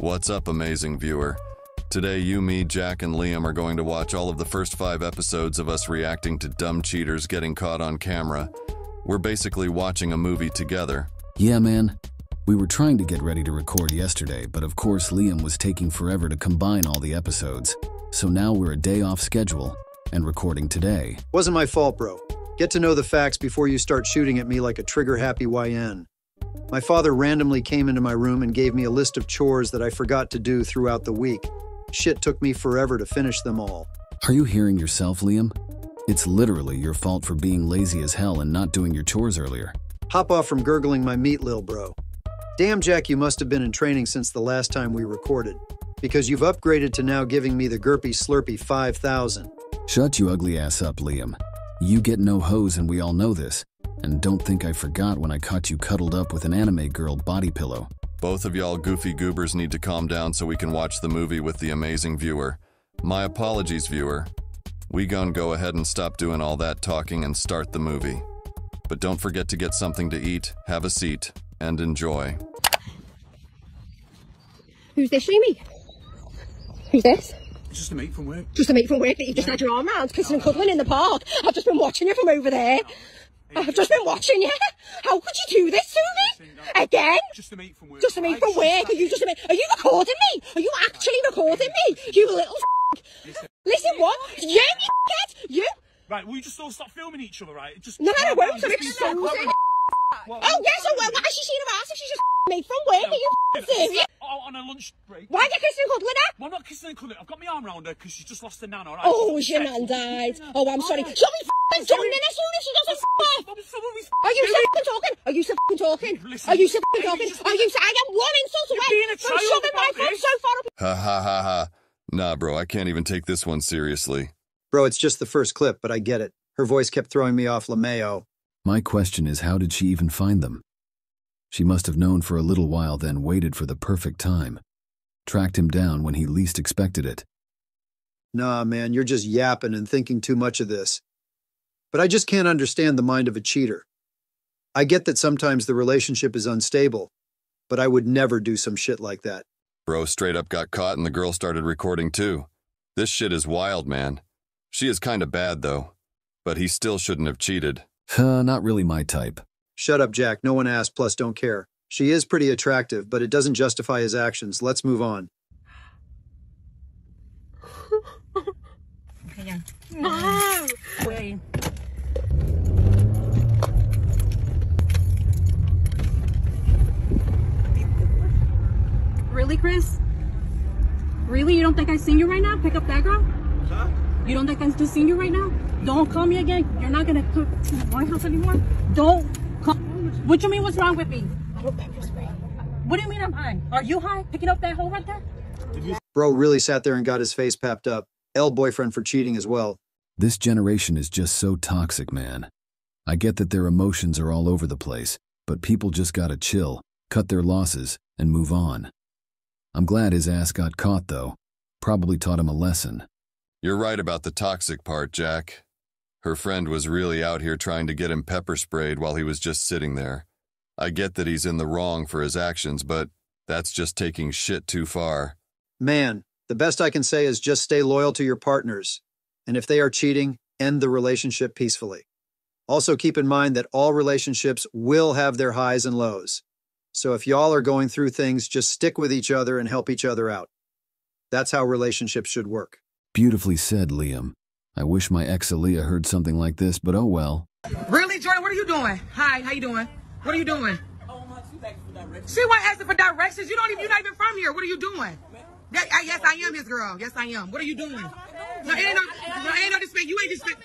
What's up, amazing viewer? Today, you, me, Jack, and Liam are going to watch all of the first five episodes of us reacting to dumb cheaters getting caught on camera. We're basically watching a movie together. Yeah, man. We were trying to get ready to record yesterday, but of course Liam was taking forever to combine all the episodes. So now we're a day off schedule and recording today. Wasn't my fault, bro. Get to know the facts before you start shooting at me like a trigger-happy YN. My father randomly came into my room and gave me a list of chores that I forgot to do throughout the week. Shit took me forever to finish them all. Are you hearing yourself, Liam? It's literally your fault for being lazy as hell and not doing your chores earlier. Hop off from gurgling my meat, lil bro. Damn, Jack, you must have been in training since the last time we recorded, because you've upgraded to now giving me the Gurpy Slurpy 5000. Shut you ugly ass up, Liam. You get no hose and we all know this. And don't think I forgot when I caught you cuddled up with an anime girl body pillow. Both of y'all goofy goobers need to calm down so we can watch the movie with the amazing viewer. My apologies, viewer. We gon' go ahead and stop doing all that talking and start the movie. But don't forget to get something to eat, have a seat, and enjoy. Who's this, Amy? Who's this? Just a mate from work. Just a mate from work that you've just had your arm around, kissing and cuddling in the park. I've just been watching you from over there. I've just been watching you. How could you do this to me? Again? Just a mate from work. Just a mate from work? Are you just a mate? Are you recording me? Are you actually recording me? You little Listen, what? You, you f***head? You? Right, will you just all stop filming each other, right? Just No, I calm won't. I'm just be so exposing. Oh, yes, so why is she seeing her ass if she's just made from work? Are you serious? Oh, on a lunch break. Why are you kissing and cuddling her? Well, I'm not kissing and cuddling. I've got my arm around her because she's just lost her nan, alright? Oh, your man died. Oh, I'm sorry. Oh. She'll be f***ing joining as soon as she doesn't f***. Are you still fucking talking? Are you still fucking talking? Are you still fucking talking? Are you? I am one insult You're away from shoving my foot so far up. Ha ha ha ha. Nah, bro, I can't even take this one seriously. Bro, it's just the first clip, but I get it. Her voice kept throwing me off LeMayo. My question is how did she even find them? She must have known for a little while, then waited for the perfect time. Tracked him down when he least expected it. Nah, man, you're just yapping and thinking too much of this. But I just can't understand the mind of a cheater. I get that sometimes the relationship is unstable, but I would never do some shit like that. Bro straight up got caught and the girl started recording too. This shit is wild, man. She is kinda bad though. But he still shouldn't have cheated. Huh, not really my type. Shut up, Jack. No one asked, plus don't care. She is pretty attractive, but it doesn't justify his actions. Let's move on. Wait. Really, Chris? Really? You don't think I seen you right now? Pick up that girl? Huh? You don't think I just seen you right now? Don't call me again. You're not gonna come to my house anymore. Don't call. What do you mean? What's wrong with me? I don't spray. What do you mean I'm high? Are you high? Picking up that hole right there? Bro really sat there and got his face papped up. L boyfriend for cheating as well. This generation is just so toxic, man. I get that their emotions are all over the place, but people just gotta chill, cut their losses, and move on. I'm glad his ass got caught, though. Probably taught him a lesson. You're right about the toxic part, Jack. Her friend was really out here trying to get him pepper sprayed while he was just sitting there. I get that he's in the wrong for his actions, but that's just taking shit too far. Man, the best I can say is just stay loyal to your partners. And if they are cheating, end the relationship peacefully. Also, keep in mind that all relationships will have their highs and lows. So if y'all are going through things, just stick with each other and help each other out. That's how relationships should work. Beautifully said, Liam. I wish my ex Aaliyah heard something like this, but oh well. Really, Jordan? What are you doing? Hi, how you doing? What are you doing? Oh, She went asking for directions. You don't even. You're not even from here. What are you doing? Yeah, I- yes, I am his girl. Yes, I am. What are you doing? No, ain't no, no, ain't no disrespect. You ain't disrespect.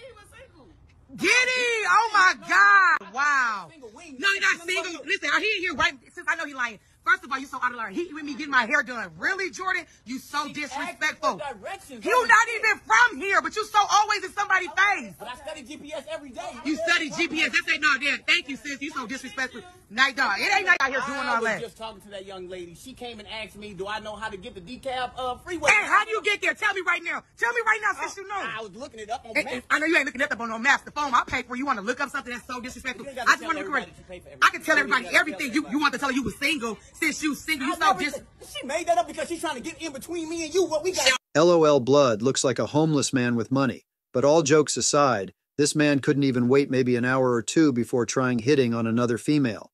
Giddy! Oh my God! Wow. Not single. Listen, he in here right since I know he lying. First of all, you so out of line. He with me getting my hair done. Really, Jordan? You so disrespectful. You not even from here, but you so always in somebody's face. But I study GPS every day. You study GPS. That's ain't no damn. Thank you, sis. You so disrespectful. Night dog. It ain't night out here doing all that. I was just talking to that young lady. She came and asked me, "Do I know how to get the decaf uh, freeway?" Hey, how do you get there? Tell me right now. Tell me right now, since you know. I was looking it up on And- Maps. I know you ain't looking it up on no maps. The phone I pay for. You want to look up something that's so disrespectful. You ain't gotta I just want to correct. I can tell everybody You ain't gotta everything. tell You you want to tell her you was single since you single. You I so dis- she made that up because she's trying to get in between me and you. What we got? LOL Blood looks like a homeless man with money. But all jokes aside, this man couldn't even wait maybe an hour or two before trying hitting on another female.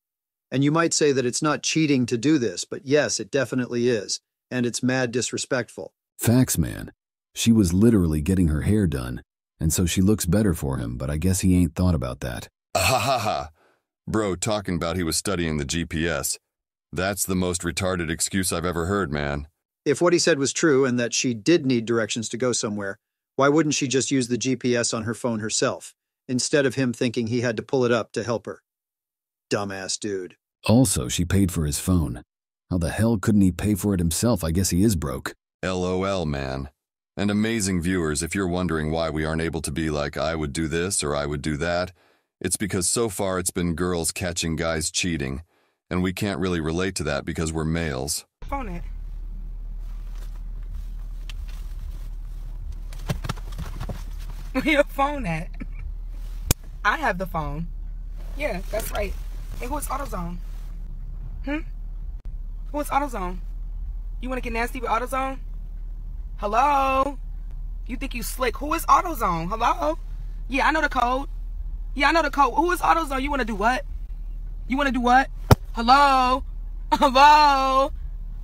And you might say that it's not cheating to do this, but yes, it definitely is. And it's mad disrespectful. Facts, man. She was literally getting her hair done, and so she looks better for him, but I guess he ain't thought about that. Ha ha ha. Bro, talking about he was studying the GPS. That's the most retarded excuse I've ever heard, man. If what he said was true and that she did need directions to go somewhere, why wouldn't she just use the GPS on her phone herself, instead of him thinking he had to pull it up to help her? Dumbass dude. Also, she paid for his phone. How the hell couldn't he pay for it himself? I guess he is broke. LOL, man. And amazing viewers, if you're wondering why we aren't able to be like, I would do this or I would do that, it's because so far it's been girls catching guys cheating. And we can't really relate to that because we're males. phone at? Where your phone at? I have the phone. Yeah, that's right. And who is AutoZone? Hmm? Who is AutoZone? You want to get nasty with AutoZone? Hello? You think you slick? Who is AutoZone? Hello? Yeah, I know the code. Yeah, I know the code. Who is AutoZone? You want to do what? You want to do what? Hello? Hello?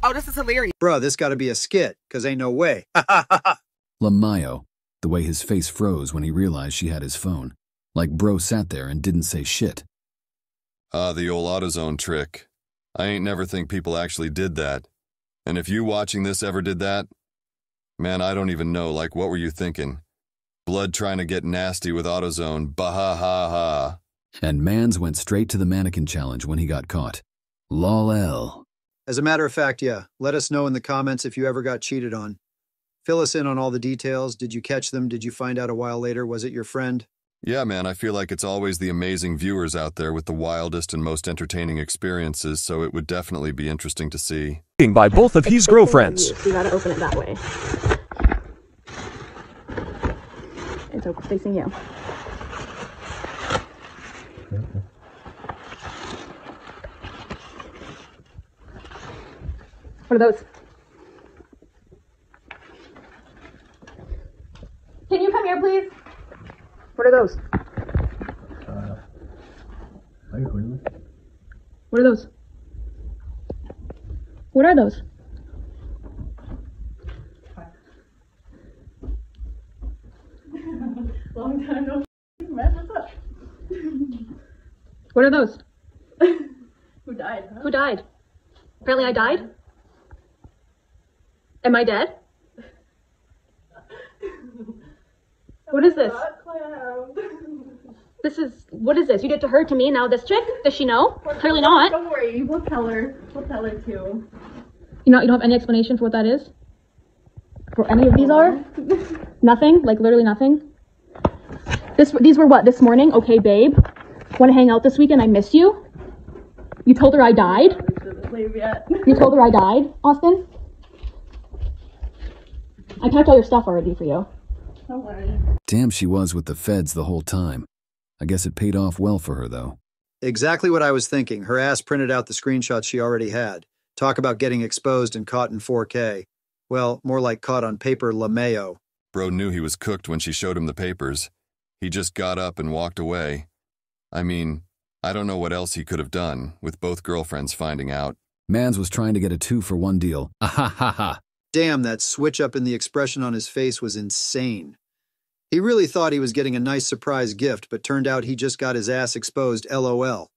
Oh, this is hilarious. Bruh, this gotta be a skit, cause ain't no way. Lamayo, the way his face froze when he realized she had his phone. Like bro sat there and didn't say shit. Ah, the old AutoZone trick. I ain't never think people actually did that. And if you watching this ever did that, man, I don't even know. Like, what were you thinking? Blood trying to get nasty with AutoZone. Bah ha ha ha. And Mans went straight to the mannequin challenge when he got caught. Lol. As a matter of fact, yeah, let us know in the comments if you ever got cheated on. Fill us in on all the details. Did you catch them? Did you find out a while later? Was it your friend? Yeah, man, I feel like it's always the amazing viewers out there with the wildest and most entertaining experiences, so it would definitely be interesting to see. by both of his girlfriends. You gotta open it that way. It's open facing you. What are those? Can you come here, please? What are those? What are those? What are those? Long time no mess. What's up? What are those? Who died? Huh? Who died? Apparently I died? Am I dead? What is this? This is what is this? You did to her to me, now this chick? Does she know? Clearly not. Don't worry, we'll tell her. We'll tell her too. You know you don't have any explanation for what that is? For any of these are? Nothing? Like literally nothing? This these were what, this morning? Okay, babe. Wanna hang out this weekend? I miss you? You told her I died? She doesn't leave yet. You told her I died, Austin? I packed all your stuff already for you. Don't worry. Damn, she was with the feds the whole time. I guess it paid off well for her, though. Exactly what I was thinking. Her ass printed out the screenshots she already had. Talk about getting exposed and caught in 4K. Well, more like caught on paper LaMayo. Bro knew he was cooked when she showed him the papers. He just got up and walked away. I mean, I don't know what else he could have done, with both girlfriends finding out. Mans was trying to get a two for one deal. Ah ha ha ha. Damn, that switch up in the expression on his face was insane. He really thought he was getting a nice surprise gift, but turned out he just got his ass exposed LOL.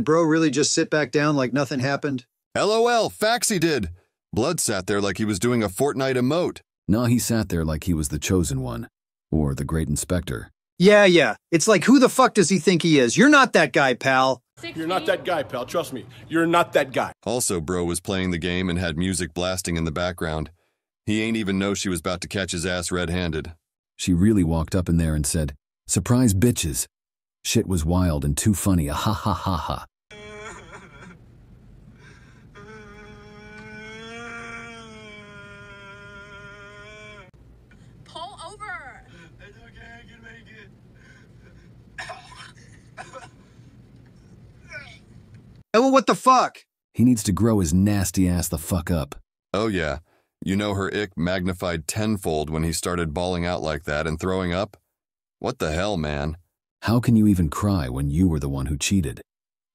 Did bro really just sit back down like nothing happened? LOL, Faxi did. Blood sat there like he was doing a Fortnite emote. Nah, he sat there like he was the chosen one, or the great inspector. Yeah, yeah. It's like, who the fuck does he think he is? You're not that guy, pal. You're not that guy, pal. Trust me. You're not that guy. Also, bro was playing the game and had music blasting in the background. He ain't even know she was about to catch his ass red-handed. She really walked up in there and said, Surprise bitches. Shit was wild and too funny, a ha ha ha ha. Pull over. Oh, what the fuck? He needs to grow his nasty ass the fuck up. Oh yeah, you know her ick magnified tenfold when he started bawling out like that and throwing up? What the hell, man? How can you even cry when you were the one who cheated?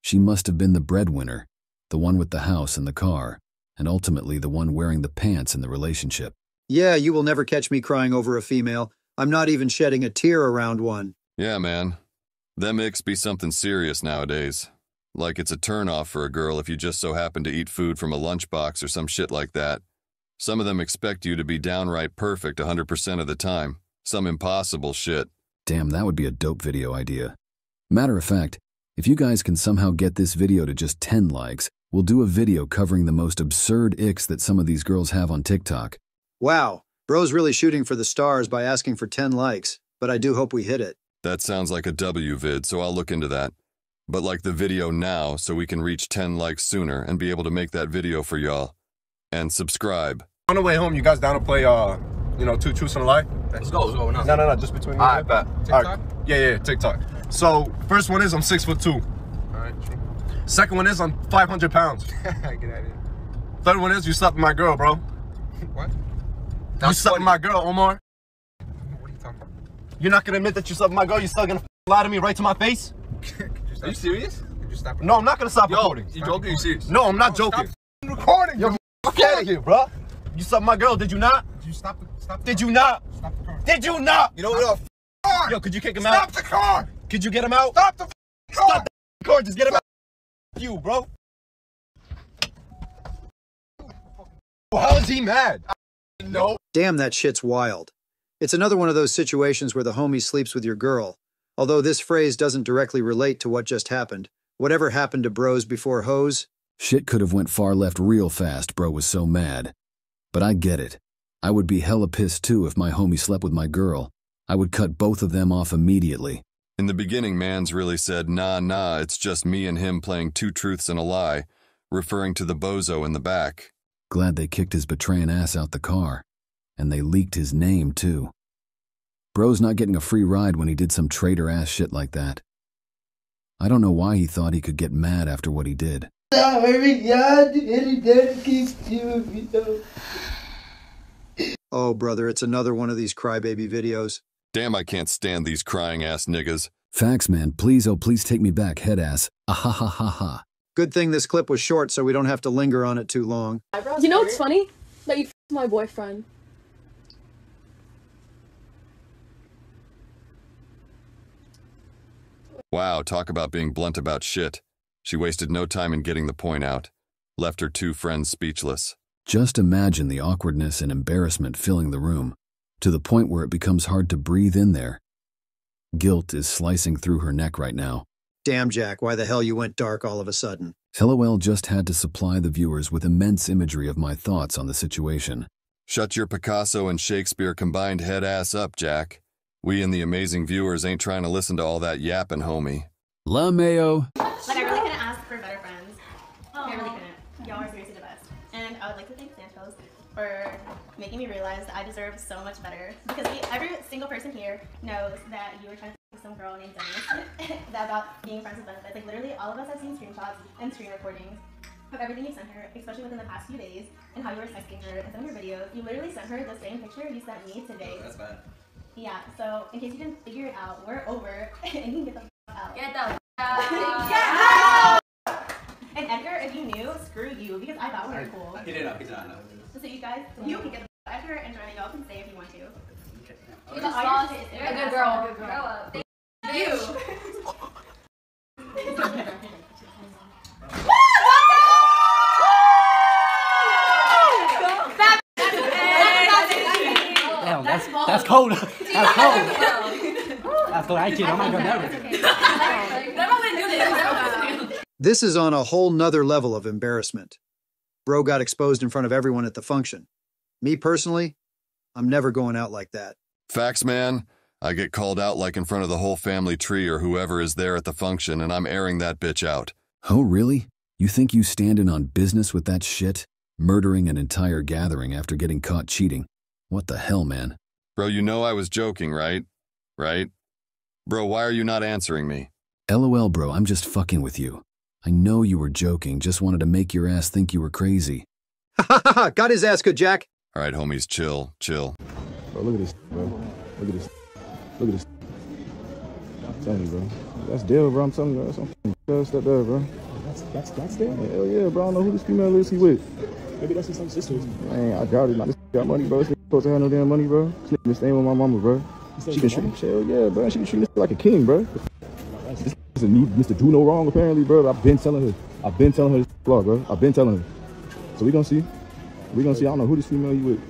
She must have been the breadwinner, the one with the house and the car, and ultimately the one wearing the pants in the relationship. Yeah, you will never catch me crying over a female. I'm not even shedding a tear around one. Yeah, man. Them icks be something serious nowadays. Like it's a turnoff for a girl if you just so happen to eat food from a lunchbox or some shit like that. Some of them expect you to be downright perfect 100% of the time. Some impossible shit. Damn, that would be a dope video idea. Matter of fact, if you guys can somehow get this video to just 10 likes, we'll do a video covering the most absurd icks that some of these girls have on TikTok. Wow, bro's really shooting for the stars by asking for 10 likes, but I do hope we hit it. That sounds like a W vid, so I'll look into that. But like the video now so we can reach 10 likes sooner and be able to make that video for y'all. And subscribe. On the way home, you guys down to play, uh, you know, two truths and a lie? Let's go. Let's go. No, no, no, just between me All right, and bet. you. All right. Yeah, yeah, TikTok. So, first one is I'm six foot two. All right, true. Second one is I'm 500 pounds. Get out of here. Third one is you slept with my girl, bro. What? you slept with my girl, Omar. What are you talking about? You're not gonna admit that you slept with my girl. You're still gonna lie to me right to my face? Are you serious? You stop? No, I'm not gonna stop Yo, recording. you joking? You serious? No, I'm not No, joking. Stop recording. Yo, fuck out of here, bro. You slept my girl, did you not? Did you stop the stop? The Did car. you not? Stop the car. Did you not? You know what? The car. Yo, could you kick him Stop out? Stop the car. Could you get him out? Stop the car. Stop the car. Just get him out. You, bro. How is he mad? No. Damn, that shit's wild. It's another one of those situations where the homie sleeps with your girl. Although this phrase doesn't directly relate to what just happened. Whatever happened to bros before hoes? Shit could have went far left real fast, bro was so mad. But I get it. I would be hella pissed too if my homie slept with my girl. I would cut both of them off immediately. In the beginning, Mans really said, nah, nah, it's just me and him playing two truths and a lie, referring to the bozo in the back. Glad they kicked his betraying ass out the car. And they leaked his name, too. Bro's not getting a free ride when he did some traitor ass shit like that. I don't know why he thought he could get mad after what he did. Oh, brother, it's another one of these crybaby videos. Damn, I can't stand these crying ass niggas. Facts, man. Please, oh, please take me back, head ass. Ah ha ha ha ha. Good thing this clip was short so we don't have to linger on it too long. You know what's funny? That you f- my boyfriend. Wow, talk about being blunt about shit. She wasted no time in getting the point out. Left her two friends speechless. Just imagine the awkwardness and embarrassment filling the room, to the point where it becomes hard to breathe in there. Guilt is slicing through her neck right now. Damn, Jack, why the hell you went dark all of a sudden? LOL just had to supply the viewers with immense imagery of my thoughts on the situation. Shut your Picasso and Shakespeare combined head ass up, Jack. We and the amazing viewers ain't trying to listen to all that yapping, homie. La Mayo. Like, I really couldn't ask for better friends. I really couldn't. Y'all are seriously the best. And I would like to thank Santos for making me realize that I deserve so much better. Because we, every single person here knows that you were trying to think some girl named Dennis that about being friends with benefits. Like, literally, all of us have seen screenshots and screen recordings of everything you sent her, especially within the past few days, and how you were texting her and some of your videos. You literally sent her the same picture you sent me today. That's bad. Yeah, so in case you didn't figure it out, we're over and you can get the f- out. Get the Get out! And Edgar, if you knew, screw you because I thought we were cool. Get it up. Get it up. So you guys, you can get the f- Edgar and Joanna, y'all can stay if you want to. You But just all you lost. have to say is You're a good girl. Grow up. You. That's, that's cold. that's cold. that's cold. I'm not gonna never. This is on a whole nother level of embarrassment. Bro got exposed in front of everyone at the function. Me personally, I'm never going out like that. Facts, man. I get called out like in front of the whole family tree or whoever is there at the function, and I'm airing that bitch out. Oh, really? You think you stand in on business with that shit? Murdering an entire gathering after getting caught cheating. What the hell, man? Bro, you know I was joking, right? Right? Bro, why are you not answering me? LOL, bro, I'm just fucking with you. I know you were joking, just wanted to make your ass think you were crazy. Ha ha ha! Got his ass good, Jack. All right, homies, chill, chill. Bro, look at this, bro. Look at this. Look at this. I'm telling you, bro. That's Dale, bro. I'm telling you, bro. That's some stuff there, bro. That's that's that's there. Hell yeah, bro. I don't know who this female is he with. Maybe that's his some sisters. Man, I doubt it. Nah, this got money, bro. This nigga supposed to have no damn money, bro. This nigga been staying with my mama, bro. She been treating hell oh, yeah, bro. She been treating like a king, bro. This doesn't need Mr. Do No Wrong, apparently, bro. I've been telling her. I've been telling her this bro. I've been telling her. So we gonna see. We gonna see. I don't know who this female you with.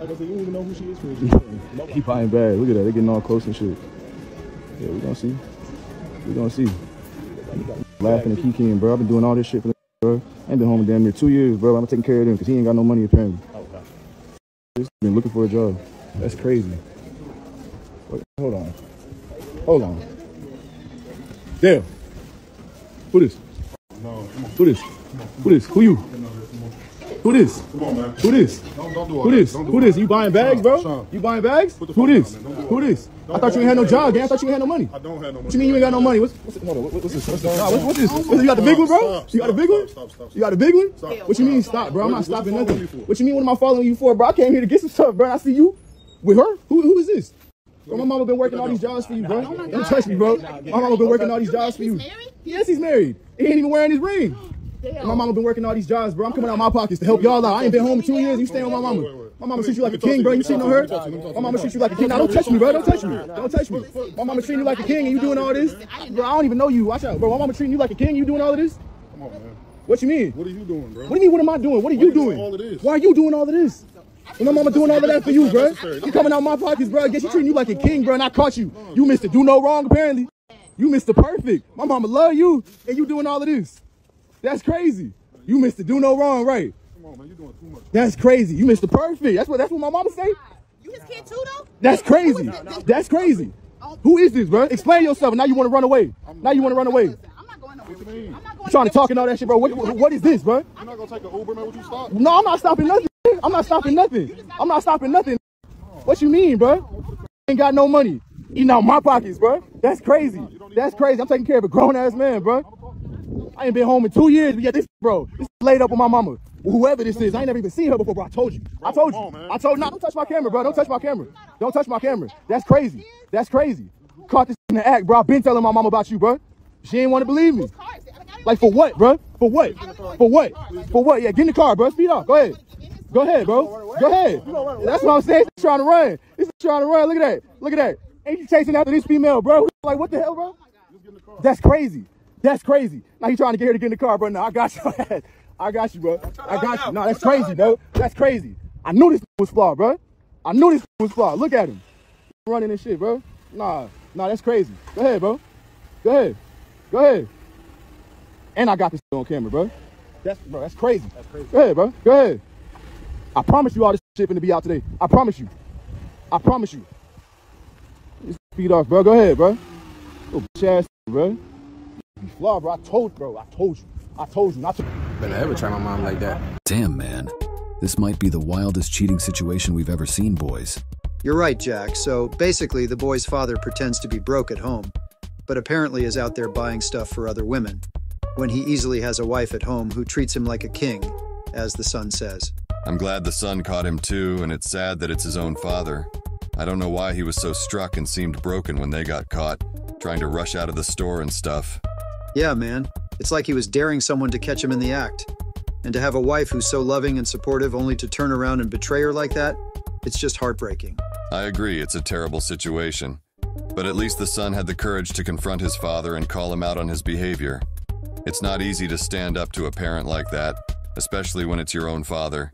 Like I said, you don't even know who she is for Keep buying bad. Look at that. They getting all close and shit. Yeah, we gonna see. We gonna see. Laughing and kikiing, bro. I've been doing all this shit for the bro. I ain't been home in damn near two years, bro. I'm taking care of them because he ain't got no money apparently. Been looking for a job. That's crazy. Wait, hold on. Hold on. Damn. Who this? No. Who this? Who this? Who you? Who this? Come on, man. Who this? Don't, don't do all Who this? Don't do Who this? You buying bags, bro? Sean. You buying bags? What the Who fuck this? up, man? Don't do Who all this? that. I thought you ain't had no job, gang. I thought you ain't had no money. I don't have no money. What you mean you ain't got no money? What's, what's, hold on, what- what's this? What's this? Nah, what's, what's this? What's, you got the big one, bro? Stop, You got the big one? stop, stop, You got the big one? Stop, What you mean stop. stop, bro? I'm not what you stopping following nothing. me for? What you mean what am I following you for, bro? I came here to get some stuff, bro. I see you with her. Who, who is this? Bro, my mama been working all these jobs for you, bro. Don't touch me, bro. My mama been working all these jobs for you. Yes, he's married. He ain't even wearing his ring. My mama been working all these jobs, bro. I'm coming out of my pockets to help y'all out. I ain't been home in two years. You staying with my mama. My mama treats you like a king, bro. You cheating on her? My mama treats you like a king. Now don't touch me, bro. Don't touch me. Don't touch me. My mama treating you like a king and you doing all this? Bro, I don't even know you. Watch out, bro. My mama treating you like a king. You doing all of this? Come on, man. What you mean? What are you doing, bro? What do you mean? What am I doing? What are you doing? all of this? Why are you doing all of this? And my mama doing all of that for you, bro. You coming out my pockets, bro. I guess she treating you like a king, bro. And I caught you. You Mr. Do No Wrong, apparently. You missed the Perfect. My mama love you, and you doing all of this. That's crazy. You missed Mr. Do No Wrong, right? Come on, man. You're doing too much. That's crazy. You Mr. Perfect. That's what that's what my mama say. You his kid too, though? That's crazy. That's crazy. Who is this, bro? Explain yourself. Now you want to run away. Now you want to run away. What you mean? You trying to talk and all that shit, bro. What, what- what is this, bro? You're not gonna take an Uber, man? Would you stop? No, I'm not stopping nothing. I'm not stopping nothing. I'm not stopping nothing. What you mean, bro? Ain't got no money. Eating out my pockets, bro. That's crazy. That's crazy. I'm taking care of a grown ass man, bro. I ain't been home in two years, but yeah, this bro, this laid up with my mama. Whoever this is, I ain't never even seen her before, bro. I told you. I told you. I told no, don't touch my camera, bro. Don't touch my camera. Don't touch my camera. That's crazy. That's crazy. Caught this in the act, bro. I've been telling my mama about you, bro. She ain't want to believe me. Like for what, bro? For what? For what? For what? Yeah, get in the car, bro. Speed up. Go ahead. Go ahead, bro. Go ahead. That's what I'm saying. He's trying to run. He's trying to run. Look at that. Look at that. Ain't you chasing after this female, bro? Like what the hell, bro? That's crazy. That's crazy. Now he trying to get her to get in the car, bro. No, I got you. I got you, bro. I got you. No, that's crazy, bro. That's crazy. I knew this was flawed, bro. I knew this was flawed. Look at him. Running and shit, bro. Nah, nah, that's crazy. Go ahead, bro. Go ahead. Go ahead. And I got this on camera, bro. That's bro, that's crazy. That's crazy. Go ahead, bro. Go ahead. I promise you all this shit finna be out today. I promise you. I promise you. Just speed off, bro. Go ahead, bro. Little bitch ass, bro. You flawed, bro. I told, bro. I told you. I told you not to. Better ever try my mom like that. Damn, man. This might be the wildest cheating situation we've ever seen, boys. You're right, Jack. So basically, the boy's father pretends to be broke at home, but apparently is out there buying stuff for other women, when he easily has a wife at home who treats him like a king, as the son says. I'm glad the son caught him too, and it's sad that it's his own father. I don't know why he was so struck and seemed broken when they got caught, trying to rush out of the store and stuff. Yeah, man. It's like he was daring someone to catch him in the act. And to have a wife who's so loving and supportive only to turn around and betray her like that, it's just heartbreaking. I agree, it's a terrible situation. But at least the son had the courage to confront his father and call him out on his behavior. It's not easy to stand up to a parent like that, especially when it's your own father.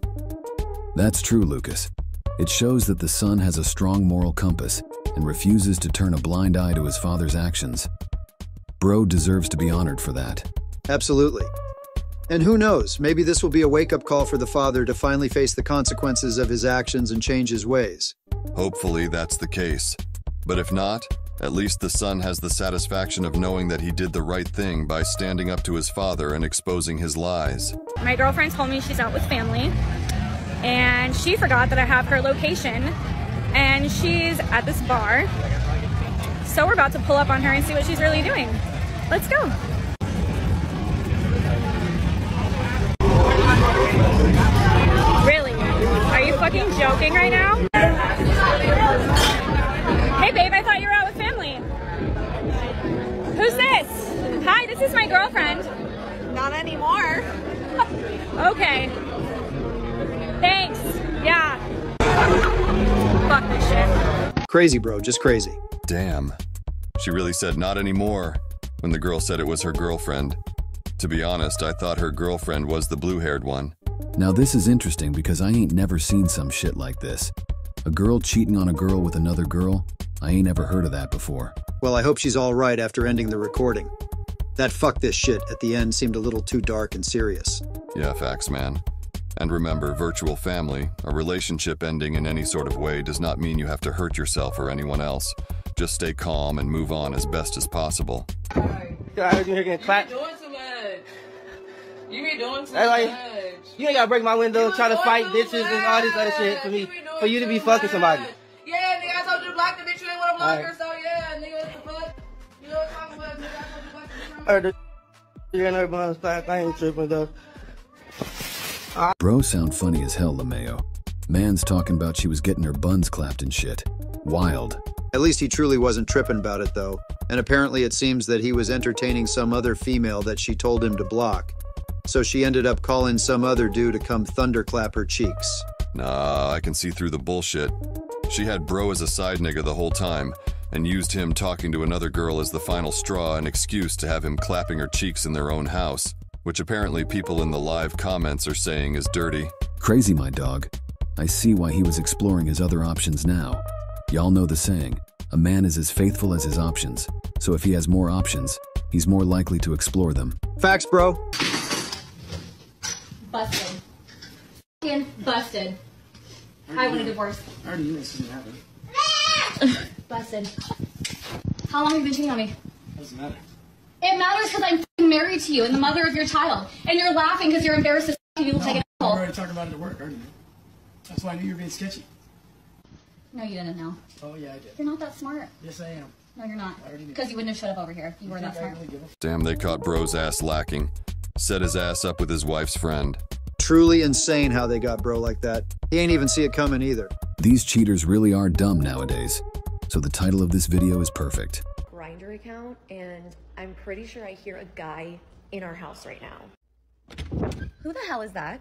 That's true, Lucas. It shows that the son has a strong moral compass and refuses to turn a blind eye to his father's actions. Bro deserves to be honored for that. Absolutely. And who knows, maybe this will be a wake up call for the father to finally face the consequences of his actions and change his ways. Hopefully, that's the case. But if not, at least the son has the satisfaction of knowing that he did the right thing by standing up to his father and exposing his lies. My girlfriend told me she's out with family, and she forgot that I have her location, and she's at this bar. So we're about to pull up on her and see what she's really doing. Let's go. Really? Are you fucking joking right now? Hey babe, I thought you were out with family. Who's this? Hi, this is my girlfriend. Not anymore. okay. Thanks. Yeah. Fuck this shit. Crazy, bro, just crazy. Damn. She really said not anymore when the girl said it was her girlfriend. To be honest, I thought her girlfriend was the blue haired one. Now, this is interesting because I ain't never seen some shit like this. A girl cheating on a girl with another girl? I ain't ever heard of that before. Well, I hope she's all right after ending the recording. That fuck this shit at the end seemed a little too dark and serious. Yeah, facts, man. And remember, virtual family, a relationship ending in any sort of way does not mean you have to hurt yourself or anyone else. Just stay calm and move on as best as possible. I heard you here getting clapped. You doing too much. You be doing too Hey, like, much. you ain't gotta break my window, try to fight bitches and all this other shit for me, for you to be fucking somebody. Yeah, nigga, I told you to block the bitch. You ain't want to block Alright. her, so yeah, nigga, what the fuck? You know what I'm talking about, nigga? I told you to block the bitch. Heard the you and everybody's clap. I ain't tripping though. Ah. Bro sound funny as hell, LeMayo. Man's talking about she was getting her buns clapped and shit. Wild. At least he truly wasn't tripping about it, though. And apparently, it seems that he was entertaining some other female that she told him to block. So she ended up calling some other dude to come thunderclap her cheeks. Nah, I can see through the bullshit. She had bro as a side nigga the whole time, and used him talking to another girl as the final straw and excuse to have him clapping her cheeks in their own house, which apparently people in the live comments are saying is dirty. Crazy, my dog. I see why he was exploring his other options now. Y'all know the saying a man is as faithful as his options. So if he has more options, he's more likely to explore them. Facts, bro. Busted. Fucking busted. I want a divorce. I already knew this was gonna happen. Busted. How long have you been cheating on me? Doesn't matter. It matters because I'm married to you and the mother of your child. And you're laughing because you're embarrassed as fuck and you look like an We asshole. already talked about it at work, already. That's why I knew you were being sketchy. No, you didn't know. Oh yeah, I did. You're not that smart. Yes, I am. No, you're not. I already. Because you wouldn't have showed up over here. You, were that smart. Damn, they caught bro's ass lacking. Set his ass up with his wife's friend. Truly insane how they got bro like that. He ain't even see it coming either. These cheaters really are dumb nowadays. So the title of this video is perfect. Grindr account and I'm pretty sure I hear a guy in our house right now. Who the hell is that?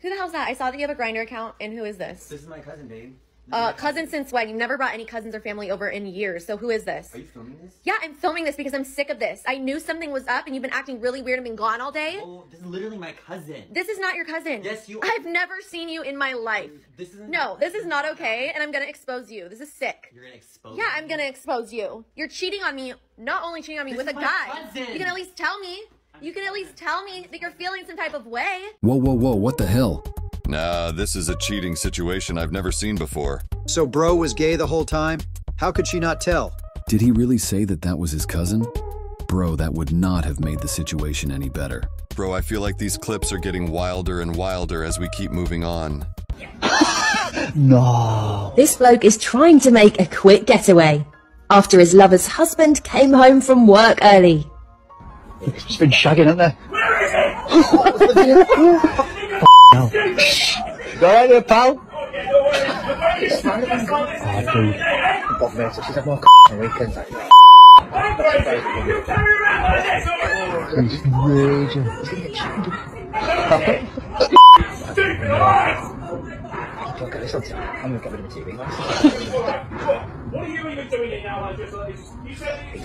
Who the hell's that? I saw that you have a Grindr account and who is this? This is my cousin, babe. Uh, cousin since when? You've never brought any cousins or family over in years. So who is this? Are you filming this? Yeah, I'm filming this because I'm sick of this. I knew something was up and you've been acting really weird and been gone all day. Oh, this is literally my cousin. This is not your cousin. Yes, you- are. I've never seen you in my life. This isn't. No, this is not okay, and I'm gonna expose you. This is sick. You're gonna expose. Yeah, I'm gonna expose you. You're cheating on me. Not only cheating on me This with is a my guy. cousin. You can at least tell me. You can at least tell me that you're feeling some type of way. Whoa, whoa, whoa, what the hell? Nah, this is a cheating situation I've never seen before. So bro was gay the whole time? How could she not tell? Did he really say that that was his cousin? Bro, that would not have made the situation any better. Bro, I feel like these clips are getting wilder and wilder as we keep moving on. No. This bloke is trying to make a quick getaway after his lover's husband came home from work early. Just been shagging, haven't they? No. You alright there, pal? Oh, dude. Bob mate, she's had more on weekends. Like, He's raging. Don't get this on TV. I'm gonna get rid of the TV. What are you even doing it now? Like, just like, you said you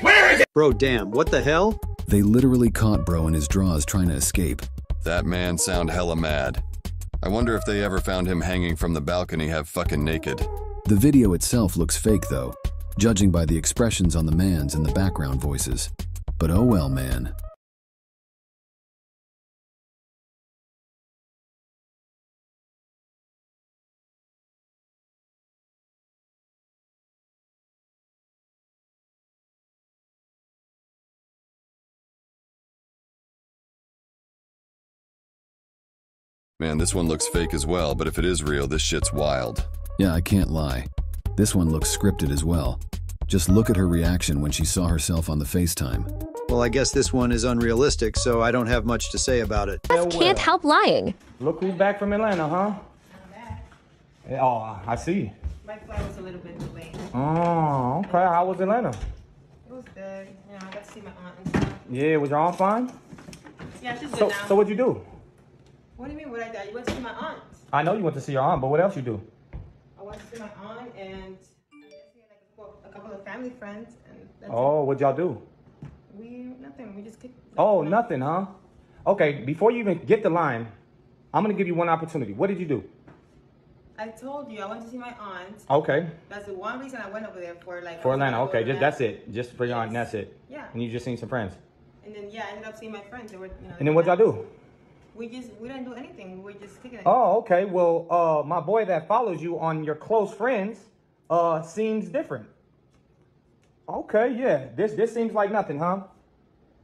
Where is it? Bro, damn, what the hell? They literally caught Bro in his drawers trying to escape. That man sound hella mad. I wonder if they ever found him hanging from the balcony half fucking naked. The video itself looks fake though, judging by the expressions on the man's and the background voices. But oh well, man. Man, this one looks fake as well, but if it is real, this shit's wild. Yeah, I can't lie. This one looks scripted as well. Just look at her reaction when she saw herself on the FaceTime. Well, I guess this one is unrealistic, so I don't have much to say about it. Can't help lying. Look who's back from Atlanta, huh? Yeah, Oh, I see. My flight was a little bit delayed. Oh, okay. How was Atlanta? It was good. You know, I got to see my aunt and stuff. Yeah, was your aunt fine? Yeah, she's good So, now. so what'd you do? What do you mean what I did? You went to see my aunt. I know you went to see your aunt, but what else you do? I went to see my aunt and I guess like a, couple- of family friends and that's Oh, what'd y'all do? We nothing. We just kicked. Oh, nothing, huh? Okay, before you even get the line, I'm gonna give you one opportunity. What did you do? I told you I went to see my aunt. Okay. That's the one reason I went over there for like. For Atlanta, okay, just that's it. Just for your aunt, that's it. Yeah. And you just seen some friends. And then yeah, I ended up seeing my friends. Were you know. And then what y'all do? We just we didn't do anything. We were just kicking it. Oh, okay. Well, uh, my boy that follows you on your close friends, uh, seems different. Okay, yeah. This this seems like nothing, huh?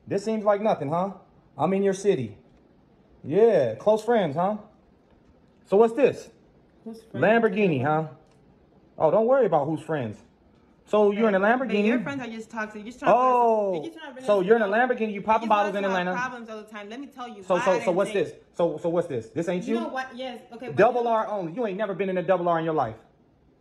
This seems like nothing, huh? I'm in your city. Yeah, close friends, huh? So what's this? Lamborghini, huh? Oh, don't worry about who's friends. So you're in a But your friends are just toxic. You're just trying to Oh, just trying to so you're in a. Lamborghini. You popping bottles in to Atlanta. Problems all the time. Let me tell you. So so so what's think- this? So so what's this? This ain't You you. know what? Yes. Okay. Double R only. You ain't never been in a double R in your life.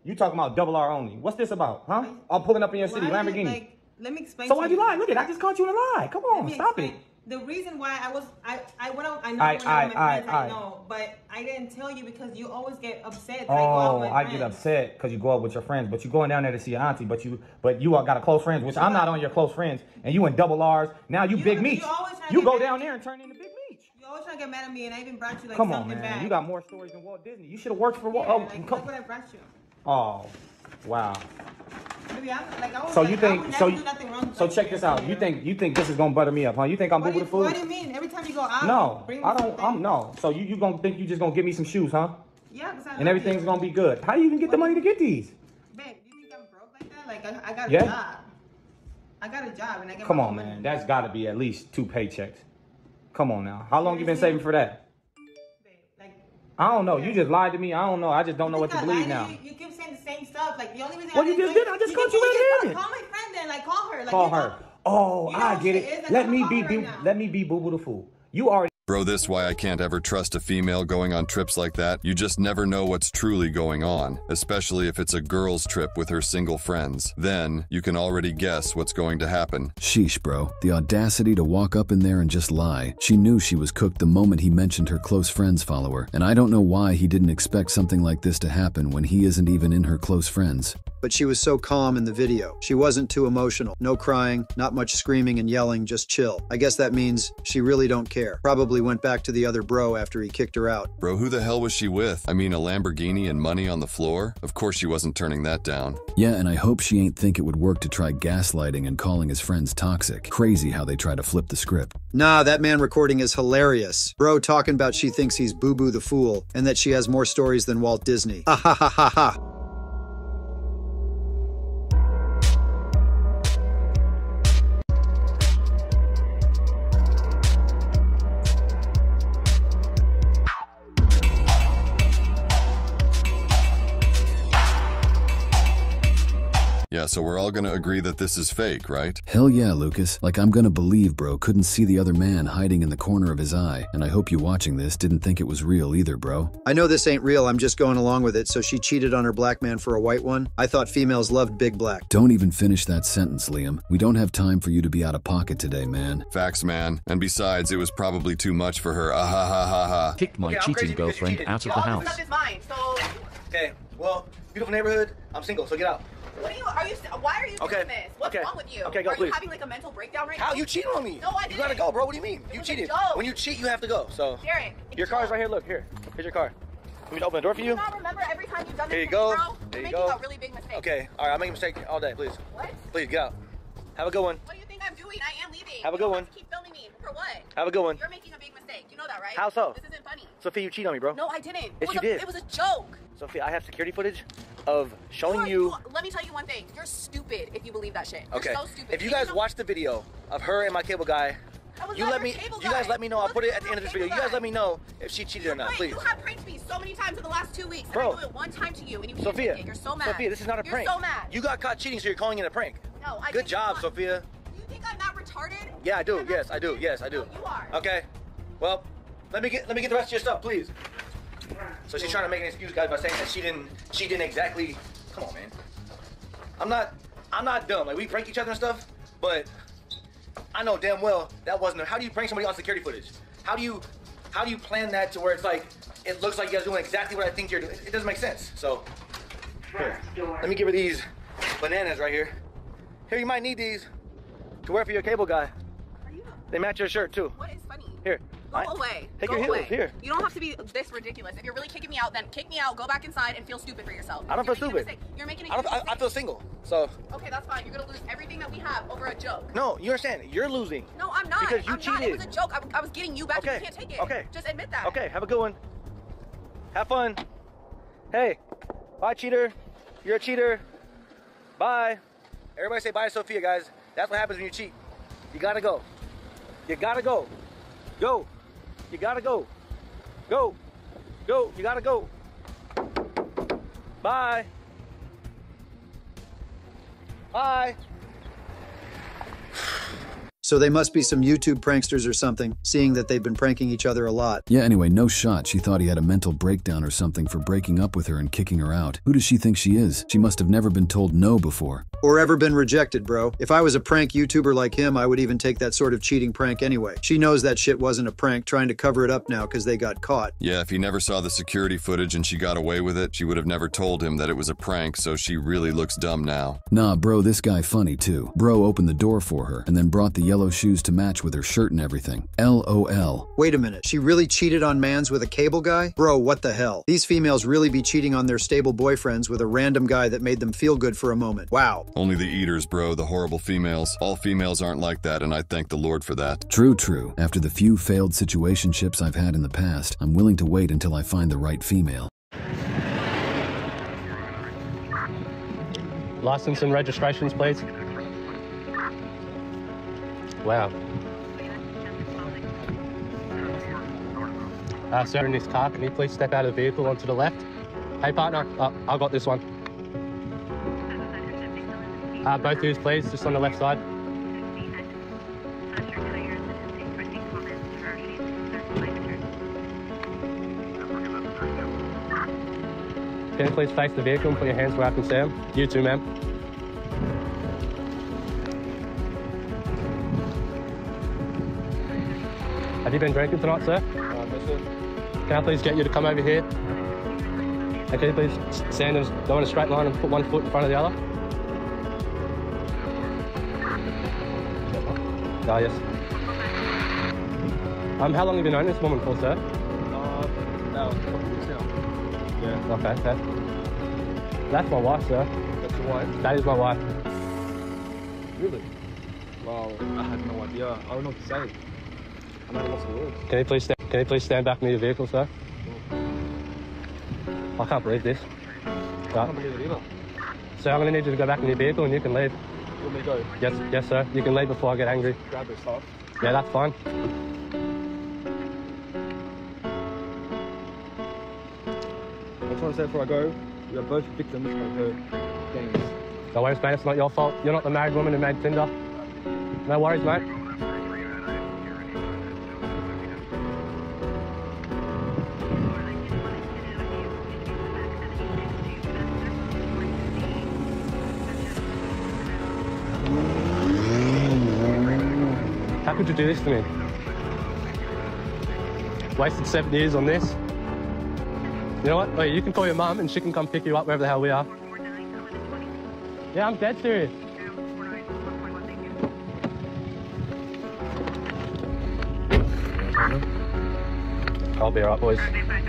You talking about double R only. What's this about, huh? I'm pulling up in your city, why you, Lamborghini. like, let me explain. so why'd you lie? Look at I just caught you in a lie. Come on, stop explain. it. The reason why I was I I went out I know I- I, went out with I- my friends I- I, I- know but I didn't tell you because you always get upset that I go out Oh, with I get upset because you go out with your friends, but you're going down there to see your auntie, but you but you all got a close friends, which I'm not on your close friends, and you in double R's. Now you, big meat. You always trying to You go down there and turn into big meat. You always trying to get mad at me and I even brought you like Come on, something man. back. You got more stories than Walt Disney. You should have worked for Walt. yeah, oh, like, come- look what I brought you. oh, wow. Maybe I'm like I was So you think so? You, do nothing wrong. so check this out. You think you think this is gonna butter me up, huh? You think I'm what boo with the what do you mean? Every time you go out, No, I don't. I'm no. So you you gonna think you just gonna give me some shoes, huh? Yeah, because And everything's you. gonna be good. How do you even get the money to get these? Babe, you think I'm broke like that? Like I, I got a Yeah. job. I got a job and I get Come on, money. man. That's got to be at least two paychecks. Come on now. How long you been saving for that? I don't know. You just lied to me. I don't know. I just don't know what to Because believe I now. know You, you keep saying the same stuff. Like the only reason. Well, I you didn't just do did. it- I just you called you right can in. Call my friend then. Like call her. Like, Call you know- her. Oh, You know I get she it. like, Let I'm me be, call her right now. let me be boo boo the fool. You already Bro, this why I can't ever trust a female going on trips like that. You just never know what's truly going on, especially if it's a girl's trip with her single friends. Then you can already guess what's going to happen. Sheesh, bro. The audacity to walk up in there and just lie. She knew she was cooked the moment he mentioned her close friends follower, and I don't know why he didn't expect something like this to happen when he isn't even in her close friends. But she was so calm in the video. She wasn't too emotional. No crying, not much screaming and yelling, just chill. I guess that means she really don't care. Probably went back to the other bro after he kicked her out. Bro, who the hell was she with? I mean, a Lamborghini and money on the floor? Of course she wasn't turning that down. Yeah, and I hope she ain't think it would work to try gaslighting and calling his friends toxic. Crazy how they try to flip the script. Nah, that man recording is hilarious. Bro talking about she thinks he's Boo Boo the Fool and that she has more stories than Walt Disney. Ha ha ha ha ha. Yeah, so we're all gonna agree that this is fake, right? Hell yeah, Lucas. Like I'm gonna believe bro couldn't see the other man hiding in the corner of his eye, and I hope you watching this didn't think it was real either, bro. I know this ain't real, I'm just going along with it, so she cheated on her black man for a white one? I thought females loved big black. Don't even finish that sentence, Liam. We don't have time for you to be out of pocket today, man. Facts, man. And besides, it was probably too much for her. Ah ha ha ha ha. Kicked my cheating girlfriend out of the house. Mine, so... Okay, well, beautiful neighborhood. I'm single, so get out. What are you? Are you? Why are you Okay, doing this? What's okay, wrong with you? okay, go, Are please. you having like a mental breakdown right How now? you cheating on me? No, I You didn't. gotta go, bro. What do you mean? You was a cheated. When you cheat, you have to go. So Derek, your car's right here. Look here. Here's your car. Let me open the door for you. you not remember every time you've done this Here you go. bro? There You're you making go. a really big mistake. Okay. All right. I'm making a mistake all day. Please. What? Please get out. Have a good one. What do you think I'm doing? I am leaving. Have a good one. Keep filming me for what? Have a good one. You're making a big mistake. You know that, right? How so? This isn't funny. Sophia, you cheat on me, bro. No, I didn't. It Yes, you a, did. It was a joke. Sophia, I have security footage of showing are- you. Let me tell you one thing. You're stupid if you believe that shit. You're Okay. so stupid. If you guys watch the video of her and my cable guy, you let me. You guys guy. let me know. I'll put it at the end of this video. cable You guys let me know if she cheated or not, please. You have pranked me so many times in the last two weeks. Bro. I do it one time to you, and you can't Sophia, it. You're so mad. Sophia, this is not a You're prank. so mad. You got caught cheating, so you're calling it a prank. No, I Good job, Sophia. You think I'm not retarded? Yeah, I do. Yes, I do. Yes, I do. you are. Okay. Well, let me get let me get the rest of your stuff, please. So she's trying to make an excuse, guys, by saying that she didn't she didn't exactly. Come on, man. I'm not I'm not dumb. Like we prank each other and stuff, but I know damn well that wasn't. How do you prank somebody on security footage? How do you how do you plan that to where it's like it looks like you guys are doing exactly what I think you're doing? It doesn't make sense. So here, let me give her these bananas right here. Here, you might need these to wear for your cable guy. They match your shirt too. What is funny? Here. Go away. Take go your heels. away. Here. You don't have to be this ridiculous. If you're really kicking me out, then kick me out. Go back inside and feel stupid for yourself. I don't feel You're a stupid. You're making I, don't, I, I feel single. So Okay, that's fine. You're gonna lose everything that we have over a joke. no, you understand? You're losing. No, I'm not. Because you I'm cheated. Not. It was a joke. I, I was getting you back. Okay, You can't take it. okay. Just admit that. Okay, have a good one. Have fun. Hey, bye, cheater. You're a cheater. Bye. Everybody say bye to Sophia, guys. That's what happens when you cheat. You gotta go. You gotta go. Go. You gotta go. Go. Go. You gotta go. Bye. Bye. So they must be some YouTube pranksters or something, seeing that they've been pranking each other a lot. Yeah, anyway, no shot. She thought he had a mental breakdown or something for breaking up with her and kicking her out. Who does she think she is? She must have never been told no before. Or ever been rejected, bro. If I was a prank YouTuber like him, I would even take that sort of cheating prank anyway. She knows that shit wasn't a prank, trying to cover it up now because they got caught. Yeah, if he never saw the security footage and she got away with it, she would have never told him that it was a prank, so she really looks dumb now. Nah, bro, this guy funny too. Bro opened the door for her and then brought the yellow shoes to match with her shirt and everything. LOL. Wait a minute, she really cheated on mans with a cable guy? Bro, what the hell? These females really be cheating on their stable boyfriends with a random guy that made them feel good for a moment. Wow. Only the eaters, bro, the horrible females. All females aren't like that, and I thank the Lord for that. True, true. After the few failed situationships I've had in the past, I'm willing to wait until I find the right female. License and registrations, please. Wow. Uh, sir, in this car, can you please step out of the vehicle onto the left? Hey, partner, uh, I got this one. Uh, both of you, please, just on the left side. Can you please face the vehicle and put your hands where I can see them? You too, ma'am. Have you been drinking tonight, sir? No, Can I please get you to come over here? And can you please stand and go in a straight line and put one foot in front of the other? Ah, yes. Um, how long have you known this woman for, sir? Uh, no, a couple weeks now. Yeah. Okay, okay. That's my wife, sir. That's your wife? That is my wife. Really? Wow, I had no idea. I don't know what to say. Can you please stand, can you please stand back near your vehicle, sir? I can't believe this. I can't believe it either. So I'm going to need you to go back in your vehicle and you can leave. You want me to go? Yes, yes, sir. You can leave before I get angry. Grab this stuff. Yeah, that's fine. I'm trying to say before I go, we are both victims of her games. No worries, mate. It's not your fault. You're not the married woman who made Tinder. No worries, mate. Could you do this to me? Wasted seven years on this. You know what? Wait, you can call your mum and she can come pick you up wherever the hell we are. Yeah, I'm dead serious. I'll be alright, boys.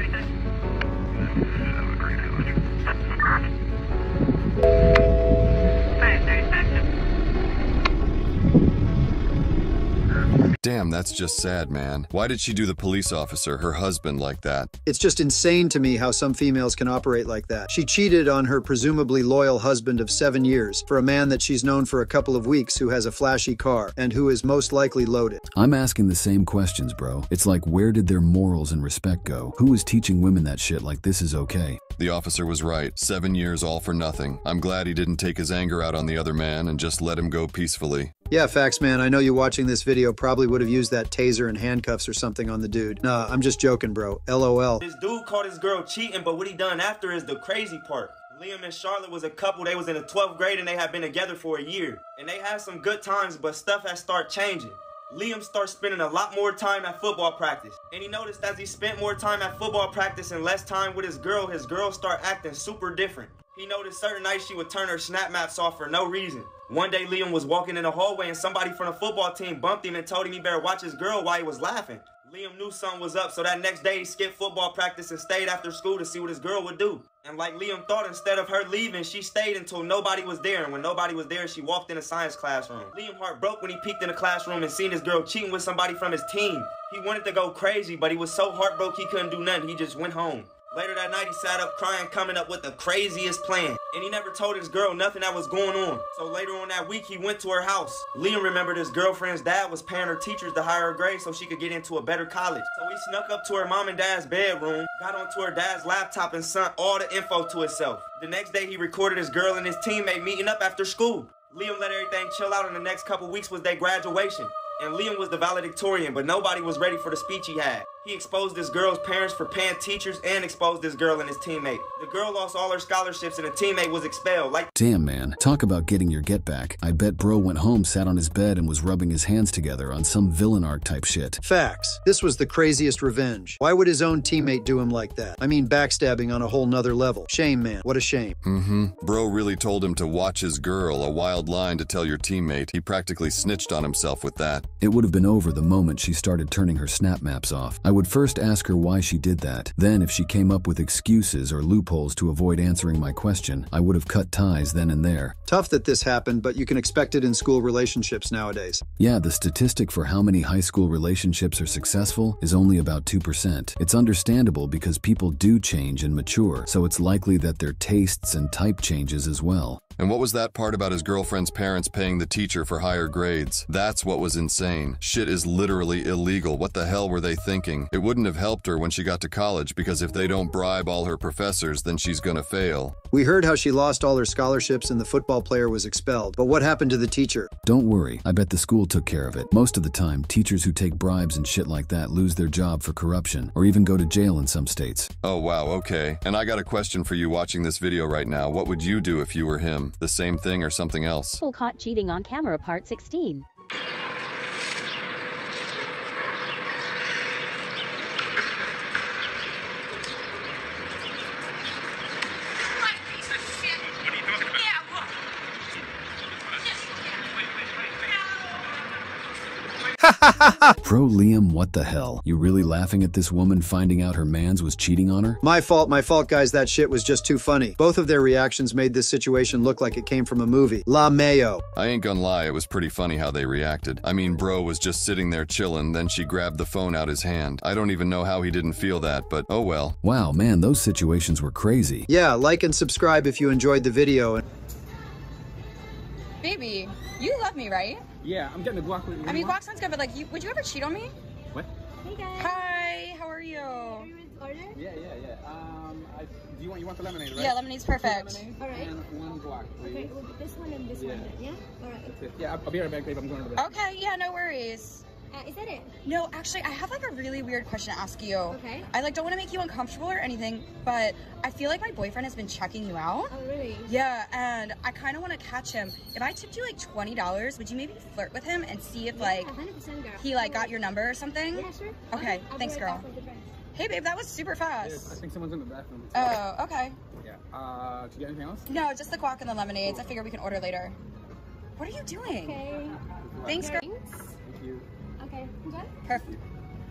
Damn, that's just sad, man. Why did she do the police officer, her husband, like that? It's just insane to me how some females can operate like that. She cheated on her presumably loyal husband of seven years for a man that she's known for a couple of weeks who has a flashy car and who is most likely loaded. I'm asking the same questions, bro. It's like, where did their morals and respect go? Who is teaching women that shit like this is okay? The officer was right. Seven years all for nothing. I'm glad he didn't take his anger out on the other man and just let him go peacefully. Yeah, Fax Man, I know you watching this video probably would have used that taser and handcuffs or something on the dude. Nah, I'm just joking, bro. LOL. This dude caught his girl cheating, but what he done after is the crazy part. Liam and Charlotte was a couple. They was in the 12th grade and they had been together for a year. And they had some good times, but stuff has started changing. Liam starts spending a lot more time at football practice. And he noticed as he spent more time at football practice and less time with his girl, his girl start acting super different. He noticed certain nights she would turn her snap maps off for no reason. One day Liam was walking in the hallway and somebody from the football team bumped him and told him he better watch his girl while he was laughing. Liam knew something was up, so that next day he skipped football practice and stayed after school to see what his girl would do. And like Liam thought, instead of her leaving, she stayed until nobody was there. And when nobody was there, she walked in a science classroom. Liam heart broke when he peeked in the classroom and seen his girl cheating with somebody from his team. He wanted to go crazy, but he was so heartbroken he couldn't do nothing. He just went home. Later that night, he sat up crying, coming up with the craziest plan. And he never told his girl nothing that was going on. So later on that week, he went to her house. Liam remembered his girlfriend's dad was paying her teachers to hire her grade so she could get into a better college. So he snuck up to her mom and dad's bedroom, got onto her dad's laptop, and sent all the info to himself. The next day, he recorded his girl and his teammate meeting up after school. Liam let everything chill out, and the next couple weeks was their graduation. And Liam was the valedictorian, but nobody was ready for the speech he had. He exposed this girl's parents for paying teachers and exposed this girl and his teammate. The girl lost all her scholarships and the teammate was expelled. Like Damn, man. Talk about getting your get back. I bet bro went home, sat on his bed, and was rubbing his hands together on some villain arc type shit. Facts. This was the craziest revenge. Why would his own teammate do him like that? I mean, backstabbing on a whole nother level. Shame, man. What a shame. Mm-hmm. Bro really told him to watch his girl, a wild line to tell your teammate. He practically snitched on himself with that. It would have been over the moment she started turning her snap maps off. I would first ask her why she did that. Then, if she came up with excuses or loopholes to avoid answering my question, I would have cut ties then and there. Tough that this happened, but you can expect it in school relationships nowadays. Yeah, the statistic for how many high school relationships are successful is only about 2%. It's understandable because people do change and mature, so it's likely that their tastes and type changes as well. And what was that part about his girlfriend's parents paying the teacher for higher grades? That's what was insane. Shit is literally illegal. What the hell were they thinking? It wouldn't have helped her when she got to college because if they don't bribe all her professors, then she's gonna fail. We heard how she lost all her scholarships and the football player was expelled. But what happened to the teacher? Don't worry, I bet the school took care of it. Most of the time, teachers who take bribes and shit like that lose their job for corruption, or even go to jail in some states. Oh wow, okay. And I got a question for you watching this video right now. What would you do if you were him? The same thing or something else? People caught cheating on camera part 16. Pro Liam, what the hell? You really laughing at this woman finding out her mans was cheating on her? My fault, my fault, guys. That shit was just too funny. Both of their reactions made this situation look like it came from a movie. La Mayo. I ain't gonna lie, it was pretty funny how they reacted. I mean, bro was just sitting there chillin', then she grabbed the phone out his hand. I don't even know how he didn't feel that, but oh well. Wow, man, those situations were crazy. Yeah, like and subscribe if you enjoyed the video. And Baby, you love me, right? Yeah, I'm getting the guac. I mean, guac sounds good, but like, you, would you ever cheat on me? What? Hey guys. Hi, how are you? Yeah, yeah, yeah. Um, I, do you want you want the lemonade, right? Yeah, lemonade's perfect. Lemonade All right. And one guac, please. Okay, well, this one and this Yeah. one then, yeah? Alright. That's it. Yeah, I'll, I'll be right back, babe. I'm going to the bathroom. Okay, yeah, no worries. Uh, is that it? No, actually, I have like a really weird question to ask you. Okay. I like don't want to make you uncomfortable or anything, but I feel like my boyfriend has been checking you out. Oh, really? Yeah, and I kind of want to catch him. If I tipped you like twenty dollars, would you maybe flirt with him and see if like Yeah, 100% girl. he like got your number or something? Yeah, sure. Okay, I'll thanks, girl. back with the drinks. Hey, babe, that was super Yeah, I think someone's in the bathroom. Oh, okay. Yeah. Uh, to get anything else? No, just the guac and the lemonades. I figure we can order later. What are you doing? Okay. Thanks, girl. Thanks. Thank you. Okay. Enjoy. Perfect.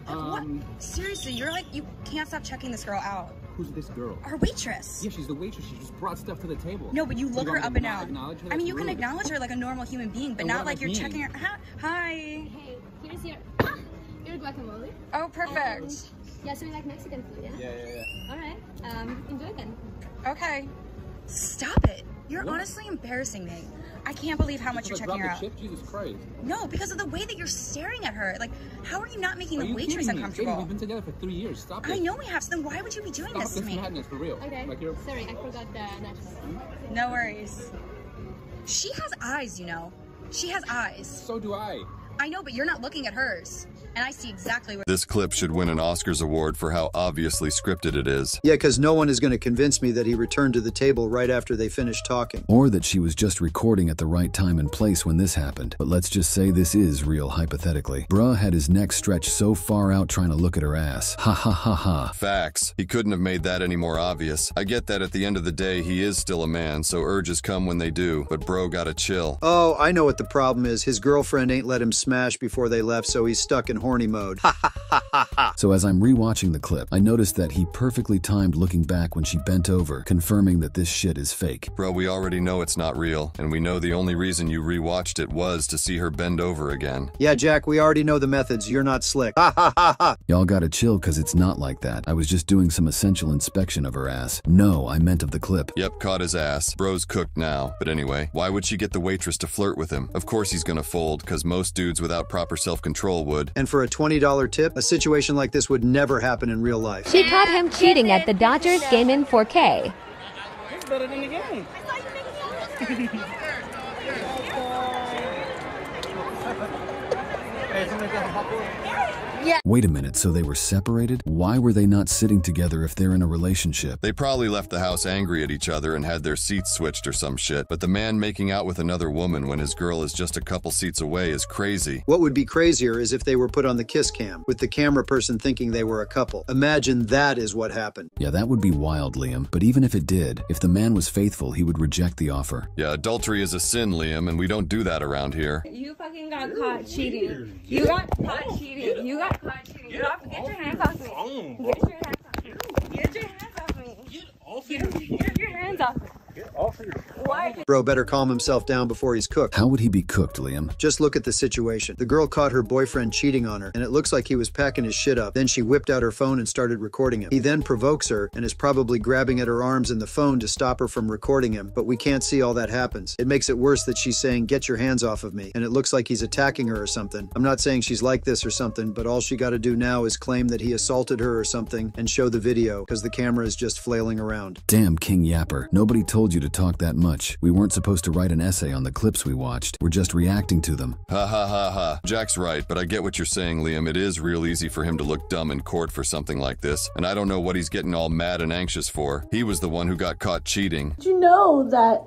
Um, what? Seriously, you're like, you can't stop checking this girl out. Who's this girl? Our waitress. Yeah, she's the waitress. She just brought stuff to the table. No, but you So look her up and down. acknowledge her? I mean, That's you can acknowledge her like a normal human being, but And not like you're about checking her. Hi. Hi. Hey, here's your your guacamole. Oh, perfect. And, yeah, so we like Mexican food, yeah? Yeah, yeah, yeah. All right. Um, enjoy then. Okay. Stop it. You're What? honestly embarrassing me. I can't believe how much you're checking her out. chip? Jesus Christ. No, because of the way that you're staring at her. Like, how are you not making Are the waitress uncomfortable? Baby, we've been together for three years. Stop it. I know we have, so then why would you be doing Stop this to me? this me? madness for real. Okay. Like you're. Sorry, I forgot the national. No worries. She has eyes, you know. She has eyes. So do I. I know, but you're not looking at hers. And I see exactly where. This clip should win an Oscars award for how obviously scripted it is. Yeah, because no one is going to convince me that he returned to the table right after they finished talking. Or that she was just recording at the right time and place when this happened. But let's just say this is real hypothetically. Bruh had his neck stretched so far out trying to look at her ass. Ha ha ha ha. Facts. He couldn't have made that any more obvious. I get that at the end of the day, he is still a man, so urges come when they do, but bro gotta chill. Oh, I know what the problem is. His girlfriend ain't let him smash before they left, so he's stuck in horny mode. Ha ha ha ha ha. So as I'm rewatching the clip, I noticed that he perfectly timed looking back when she bent over, confirming that this shit is fake. Bro, we already know it's not real, and we know the only reason you rewatched it was to see her bend over again. Yeah, Jack, we already know the methods. You're not slick. Ha ha ha ha. Y'all gotta chill cause it's not like that. I was just doing some essential inspection of her ass. No, I meant of the clip. Yep, caught his ass. Bro's cooked now. But anyway, why would she get the waitress to flirt with him? Of course he's gonna fold, cause most dudes without proper self-control would. And for a $20 tip, a situation like this would never happen in real life. She caught him cheating at the Dodgers game in 4K. It's better than the game. Hey, somebody got a hot boy? Wait a minute, so they were separated? Why were they not sitting together if they're in a relationship? They probably left the house angry at each other and had their seats switched or some shit. But the man making out with another woman when his girl is just a couple seats away is crazy. What would be crazier is if they were put on the kiss cam, with the camera person thinking they were a couple. Imagine that is what happened. Yeah, that would be wild, Liam. But even if it did, if the man was faithful, he would reject the offer. Yeah, adultery is a sin, Liam, and we don't do that around here. You fucking got caught cheating. You got caught cheating. You got caught cheating. Get, off, get your hands off me. Get your hands off me. Get off me. Get your hands off me. Get off of your. Why? Bro better calm himself down before he's cooked. How would he be cooked, Liam? Just look at the situation. The girl caught her boyfriend cheating on her, and it looks like he was packing his shit up. Then she whipped out her phone and started recording him. He then provokes her and is probably grabbing at her arms and the phone to stop her from recording him, but we can't see all that happens. It makes it worse that she's saying, Get your hands off of me, and it looks like he's attacking her or something. I'm not saying she's like this or something, but all she gotta do now is claim that he assaulted her or something and show the video, because the camera is just flailing around. Damn, King Yapper. Nobody told you to talk that much. We weren't supposed to write an essay on the clips we watched. We're just reacting to them. Ha ha ha ha. Jack's right, but I get what you're saying, Liam. It is real easy for him to look dumb in court for something like this, and I don't know what he's getting all mad and anxious for. He was the one who got caught cheating. Did you know that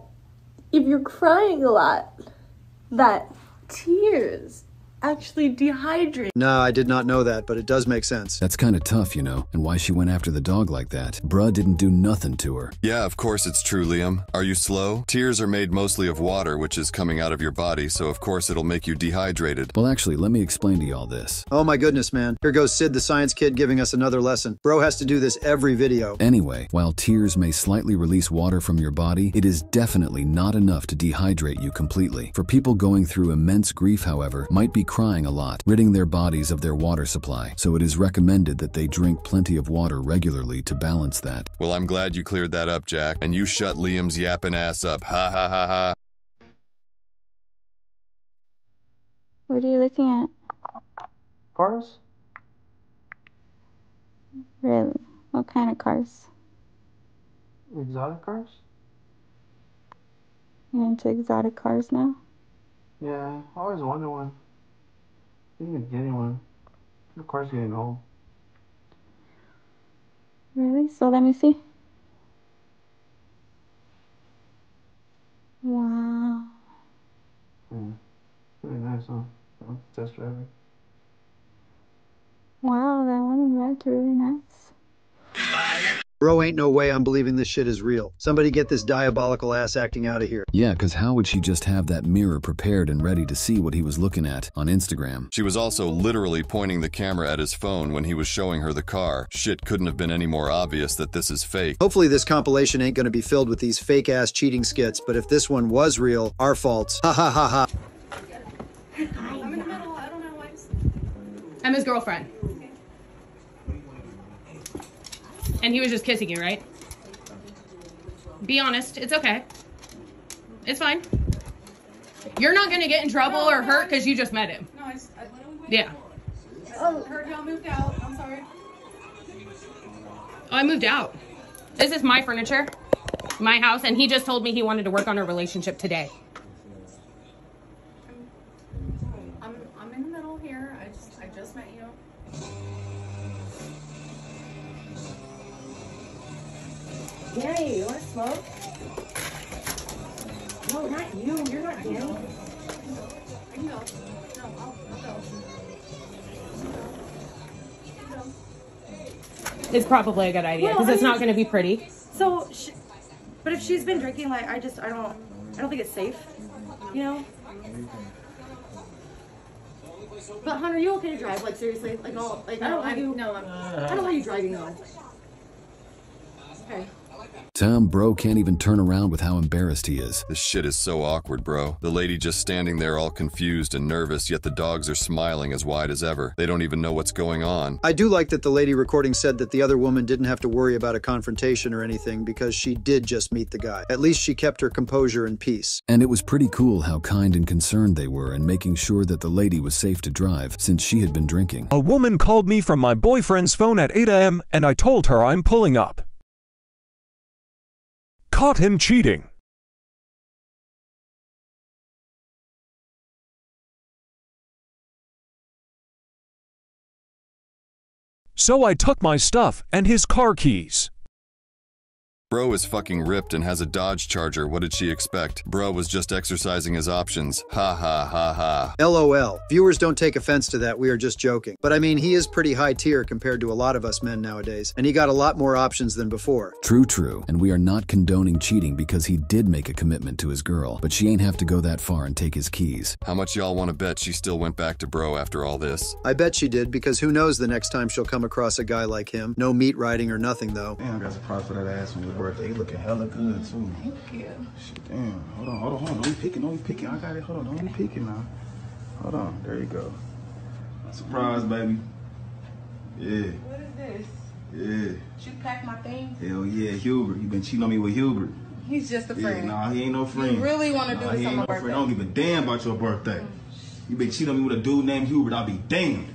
if you're crying a lot, that tears actually dehydrate? Nah, I did not know that, but it does make sense. That's kinda tough, you know, and why she went after the dog like that. Bruh didn't do nothing to her. Yeah, of course it's true, Liam. Are you slow? Tears are made mostly of water, which is coming out of your body, so of course it'll make you dehydrated. Well, actually, let me explain to y'all this. Oh my goodness, man. Here goes Sid the science kid giving us another lesson. Bro has to do this every video. Anyway, while tears may slightly release water from your body, it is definitely not enough to dehydrate you completely. For people going through immense grief, however, might be crying a lot, ridding their bodies of their water supply, so it is recommended that they drink plenty of water regularly to balance that. Well, I'm glad you cleared that up, Jack, and you shut Liam's yapping ass up. Ha ha ha ha. What are you looking at? Cars? Really? What kind of cars? Exotic cars? You into exotic cars now? Yeah, I always wanted one. Didn't even get one. The car's getting old. Really? So let me see. Wow. Yeah. Pretty nice, huh? Test drive it. Wow, that one is really nice. Bro, ain't no way I'm believing this shit is real. Somebody get this diabolical ass acting out of here. Yeah, cause how would she just have that mirror prepared and ready to see what he was looking at on Instagram? She was also literally pointing the camera at his phone when he was showing her the car. Shit couldn't have been any more obvious that this is fake. Hopefully, this compilation ain't gonna be filled with these fake ass cheating skits, but if this one was real, our faults. Ha ha ha ha. I'm his girlfriend. And he was just kissing you, right? Be honest. It's okay. It's fine. You're not gonna get in trouble or hurt because you just met him. No, I just, I. Yeah. Oh, heard y'all moved out. I'm sorry. Oh, I moved out. This is my furniture, my house, and he just told me he wanted to work on our relationship today. Danny, you want to smoke? No, not you. You're not Danny. I can go. No, I'll, I'll. It's probably a good idea because I it's not going to be pretty. So, sh but if she's been drinking, like, I just, I don't, I don't think it's safe. You know? But Hunter, you okay to drive? Like seriously? Like all like I don't want you. No, I'm, I don't want you driving though. Okay. Tom Bro can't even turn around with how embarrassed he is. This shit is so awkward, bro. The lady just standing there all confused and nervous, yet the dogs are smiling as wide as ever. They don't even know what's going on. I do like that the lady recording said that the other woman didn't have to worry about a confrontation or anything because she did just meet the guy. At least she kept her composure and peace. And it was pretty cool how kind and concerned they were in making sure that the lady was safe to drive since she had been drinking. A woman called me from my boyfriend's phone at 8 a.m. and I told her I'm pulling up. Caught him cheating. So I took my stuff and his car keys. Bro is fucking ripped and has a Dodge Charger. What did she expect? Bro was just exercising his options. Ha ha ha ha. LOL. Viewers don't take offense to that, we are just joking. But I mean, he is pretty high tier compared to a lot of us men nowadays, and he got a lot more options than before. True, true. And we are not condoning cheating because he did make a commitment to his girl, but she ain't have to go that far and take his keys. How much y'all want to bet she still went back to Bro after all this? I bet she did, because who knows the next time she'll come across a guy like him. No meat riding or nothing, though. Damn, I got surprised for that ass on your birthday. You looking hella good, too. Thank you. Shit, damn. Hold on, hold on, hold on. Don't be picking, don't be picking. I got it. Hold on, don't be picking now. Hold on. There you go. Surprise, baby. Yeah. What is this? Yeah. You packed my things. Hell yeah, Hubert. You been cheating on me with Hubert. He's just a Yeah, friend. nah, he ain't no friend. You really want to Nah, do he this on ain't my no birthday? friend. I don't give a damn about your birthday. Oh, you been cheating on me with a dude named Hubert. I'll be damned.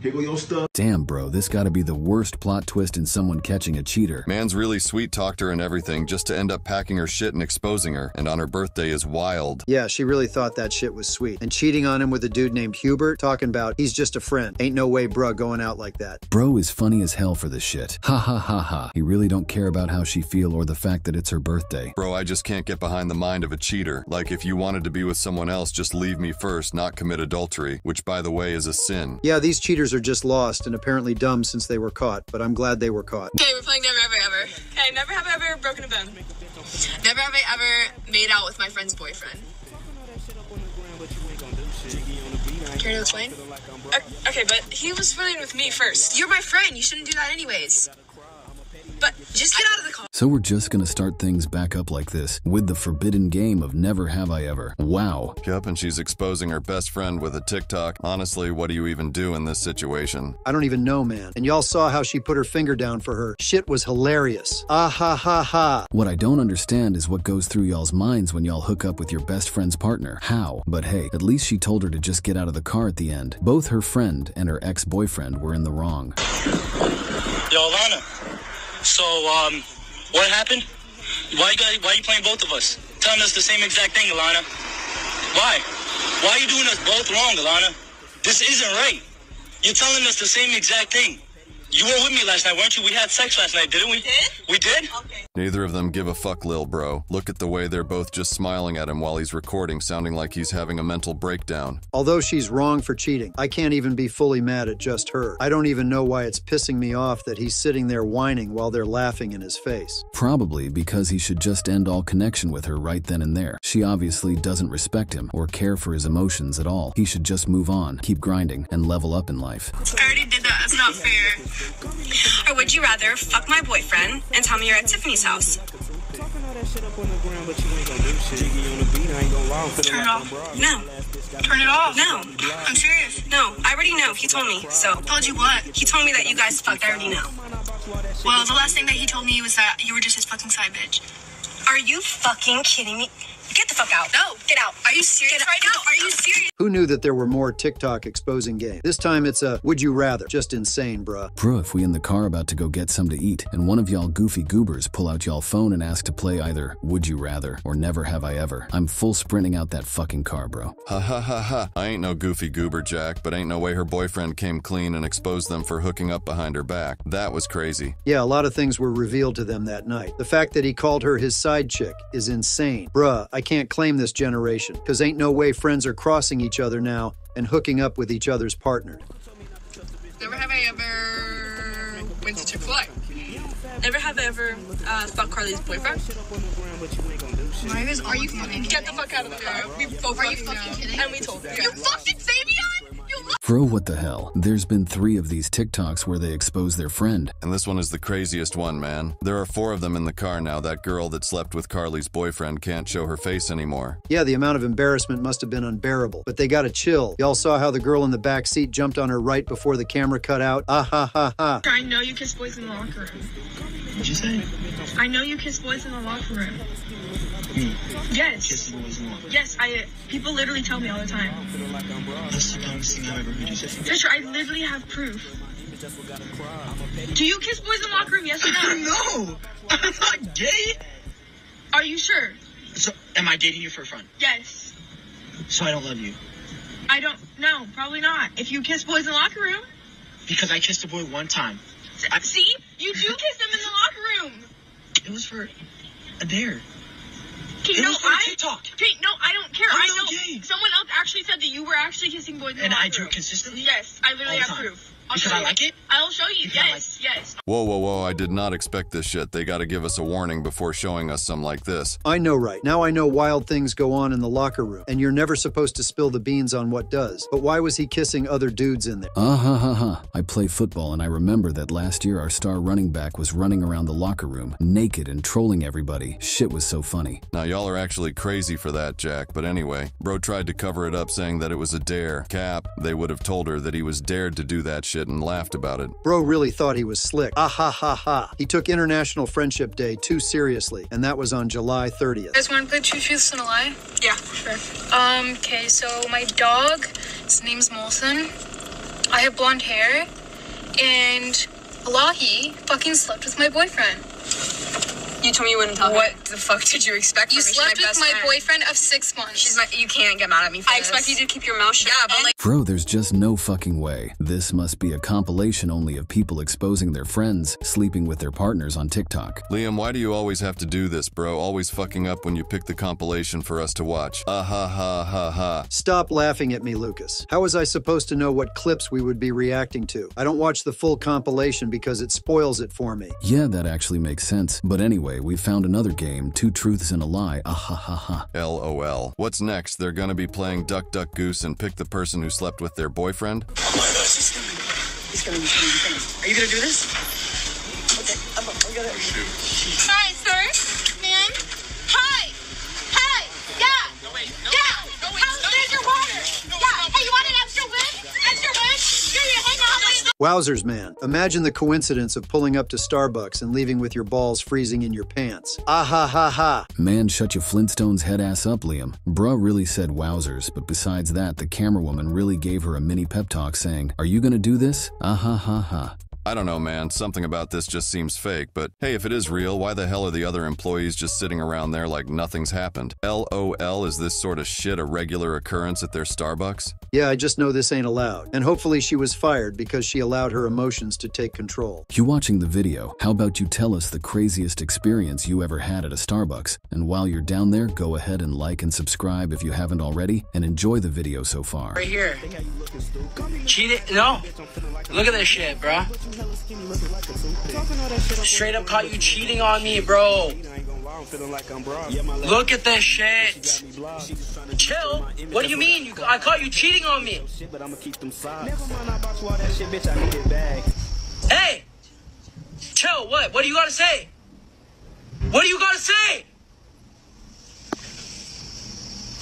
Here go your stuff. Damn, bro, this gotta be the worst plot twist in someone catching a cheater. Man's really sweet talked her and everything just to end up packing her shit and exposing her, and on her birthday is wild. Yeah, she really thought that shit was sweet. And cheating on him with a dude named Hubert, talking about he's just a friend. Ain't no way bruh going out like that. Bro is funny as hell for this shit. Ha ha ha ha. He really don't care about how she feel or the fact that it's her birthday. Bro, I just can't get behind the mind of a cheater. Like, if you wanted to be with someone else, just leave me first, not commit adultery, which, by the way, is a sin. Yeah, these cheaters are just lost and apparently dumb since they were caught, but I'm glad they were caught. Okay, we're playing Never Ever Ever. Okay, never have I ever broken a bone. Never have I ever made out with my friend's boyfriend. Care to explain? Er, okay, but he was flirting with me first. You're my friend. You shouldn't do that anyways. But just get out of the car. So we're just gonna start things back up like this, with the forbidden game of Never Have I Ever. Wow. Yep, and she's exposing her best friend with a TikTok. Honestly, what do you even do in this situation? I don't even know, man. And y'all saw how she put her finger down for her. Shit was hilarious. Ah ha ha ha. What I don't understand is what goes through y'all's minds when y'all hook up with your best friend's partner. How? But hey, at least she told her to just get out of the car at the end. Both her friend and her ex boyfriend were in the wrong. Yo, Alana. So, um, what happened? Why you got, why you playing both of us? Telling us the same exact thing, Alana. Why? Why are you doing us both wrong, Alana? This isn't right. You're telling us the same exact thing. You were with me last night, weren't you? We had sex last night, didn't we? Did? We did? Okay. Neither of them give a fuck, lil bro. Look at the way they're both just smiling at him while he's recording, sounding like he's having a mental breakdown. Although she's wrong for cheating, I can't even be fully mad at just her. I don't even know why it's pissing me off that he's sitting there whining while they're laughing in his face. Probably because he should just end all connection with her right then and there. She obviously doesn't respect him or care for his emotions at all. He should just move on, keep grinding, and level up in life. I already did that. That's not fair. Or would you rather fuck my boyfriend and tell me you're at Tiffany's house? Turn it off. No. Turn it off. No. I'm serious. No. I already know. He told me. So. Told you what? He told me that you guys fucked. I already know. Well, the last thing that he told me was that you were just his fucking side bitch. Are you fucking kidding me? Get the fuck out. No. Get out. Are you serious right now? Are you serious? Who knew that there were more TikTok exposing games? This time it's a would you rather. Just insane, bruh. Bro, if we in the car about to go get some to eat, and one of y'all goofy goobers pull out y'all phone and ask to play either Would You Rather or Never Have I Ever, I'm full sprinting out that fucking car, bro. Ha ha ha ha. I ain't no goofy goober, Jack, but ain't no way her boyfriend came clean and exposed them for hooking up behind her back. That was crazy. Yeah, a lot of things were revealed to them that night. The fact that he called her his side chick is insane. Bruh, I can't claim this generation, because ain't no way friends are crossing each other now and hooking up with each other's partners. Never have I ever went to Chick fil A. Never have I ever uh, fucked Carly's boyfriend. Marcus, are you fucking Get the fuck out of the car. We both are you fucking kidding? And we told her. You fucking Savion! You Bro, what the hell? There's been three of these TikToks where they expose their friend. And this one is the craziest one, man. There are four of them in the car now. That girl that slept with Carly's boyfriend can't show her face anymore. Yeah, the amount of embarrassment must have been unbearable, but they gotta chill. Y'all saw how the girl in the back seat jumped on her right before the camera cut out? Ah ha ha ha. I know you kiss boys in the locker room. What'd you say? I know you kiss boys in the locker room. Me. Yes. Kiss boys in. Yes, I. People literally tell me all the time. That's the dumbest thing I've ever heard you say. Fisher, I literally have proof. Do you kiss boys in the locker room? Yes or no? no. I'm not gay. Are you sure? So, am I dating you for fun? Yes. So I don't love you I don't. No, probably not. If you kiss boys in the locker room. because I kissed a boy one time. I- See, you do kiss them in the locker room. It was for a dare. It no, I. TikTok. Okay, no, I don't care. I'm I know. gay. Someone else actually said that you were actually kissing boys And I do consistently. Yes, I literally have time. proof. I'll Because show I you. like it? I'll show you. Because I Yes, yes. Whoa, whoa, whoa, I did not expect this shit. They gotta give us a warning before showing us some like this. I know, right? Now I know wild things go on in the locker room, and you're never supposed to spill the beans on what does. But why was he kissing other dudes in there? Ah ha ha ha. I play football and I remember that last year our star running back was running around the locker room, naked and trolling everybody. Shit was so funny. Now, y'all are actually crazy for that, Jack, but anyway, bro tried to cover it up saying that it was a dare. Cap, they would have told her that he was dared to do that shit and laughed about it. Bro really thought he was slick. Ah ha ha ha. He took International Friendship Day too seriously, and that was on July 30th. You guys want to play Two Truths and a Lie? Yeah, sure. Um, okay, so my dog, his name's Molson. I have blonde hair, and Alahi fucking slept with my boyfriend. You told me you wouldn't tell What the fuck did you expect? You from me? She's slept my with best my friend. boyfriend of six months. She's my. You can't get mad at me for I this. expect you to keep your mouth shut. Yeah, but like. Bro, there's just no fucking way. This must be a compilation only of people exposing their friends sleeping with their partners on TikTok. Liam, why do you always have to do this, bro? Always fucking up when you pick the compilation for us to watch. Ah ha ha ha ha. Stop laughing at me, Lucas. How was I supposed to know what clips we would be reacting to? I don't watch the full compilation because it spoils it for me. Yeah, that actually makes sense. But anyway, we found another game, Two Truths and a Lie. Ah ha ha ha. LOL. What's next? They're gonna be playing Duck Duck Goose and pick the person who slept with their boyfriend? Oh my gosh, he's coming. He's coming. He's coming. He's coming. Are you gonna do this? Okay, I'm, I'm gonna. Hi, Wowzers, man. Imagine the coincidence of pulling up to Starbucks and leaving with your balls freezing in your pants. Ah ha ha ha. Man, shut your Flintstones head ass up, Liam. Bruh really said wowzers, but besides that, the camera woman really gave her a mini pep talk saying, Are you gonna do this? Ah ha ha ha. I don't know, man. Something about this just seems fake, but hey, if it is real, why the hell are the other employees just sitting around there like nothing's happened? LOL, is this sort of shit a regular occurrence at their Starbucks? Yeah, I just know this ain't allowed. And hopefully she was fired because she allowed her emotions to take control. You watching the video, how about you tell us the craziest experience you ever had at a Starbucks? And while you're down there, go ahead and like and subscribe if you haven't already, and enjoy the video so far. Right here. Cheated? No. Look at this shit, bro. Straight up caught you cheating on me, bro. Look at this shit. Chill. What do you mean? You, I caught you cheating on me. Hey. Chill. What? What do you gotta say? What do you gotta say?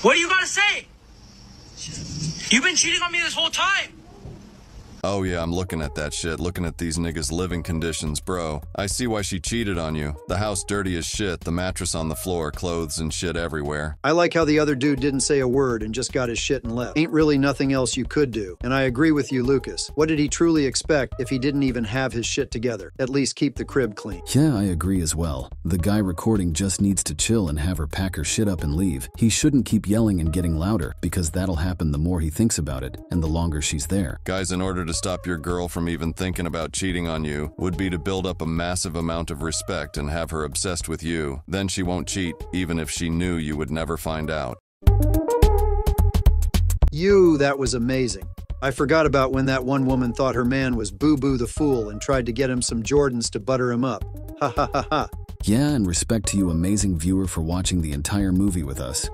What do you gotta say? You've been cheating on me this whole time. Oh yeah, I'm looking at that shit, looking at these niggas' living conditions, bro. I see why she cheated on you. The house dirty as shit, the mattress on the floor, clothes and shit everywhere. I like how the other dude didn't say a word and just got his shit and left. Ain't really nothing else you could do. And I agree with you, Lucas. What did he truly expect if he didn't even have his shit together? At least keep the crib clean. Yeah, I agree as well. The guy recording just needs to chill and have her pack her shit up and leave. He shouldn't keep yelling and getting louder, because that'll happen the more he thinks about it, and the longer she's there. Guys, in order to stop your girl from even thinking about cheating on you would be to build up a massive amount of respect and have her obsessed with you. Then she won't cheat, even if she knew you would never find out. You, that was amazing. I forgot about when that one woman thought her man was Boo Boo the Fool and tried to get him some Jordans to butter him up. Ha ha ha ha. Yeah, and respect to you, amazing viewer, for watching the entire movie with us.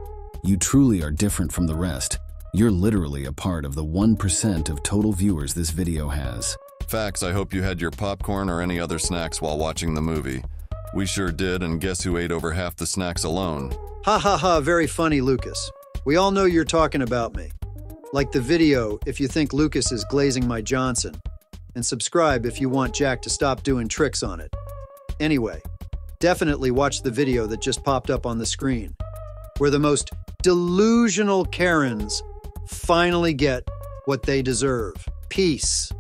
You truly are different from the rest. You're literally a part of the 1% of total viewers this video has. Facts, I hope you had your popcorn or any other snacks while watching the movie. We sure did, and guess who ate over half the snacks alone? Ha ha ha, very funny, Lucas. We all know you're talking about me. Like the video if you think Lucas is glazing my Johnson. And subscribe if you want Jack to stop doing tricks on it. Anyway, definitely watch the video that just popped up on the screen, where the most delusional Karens finally get what they deserve. Peace.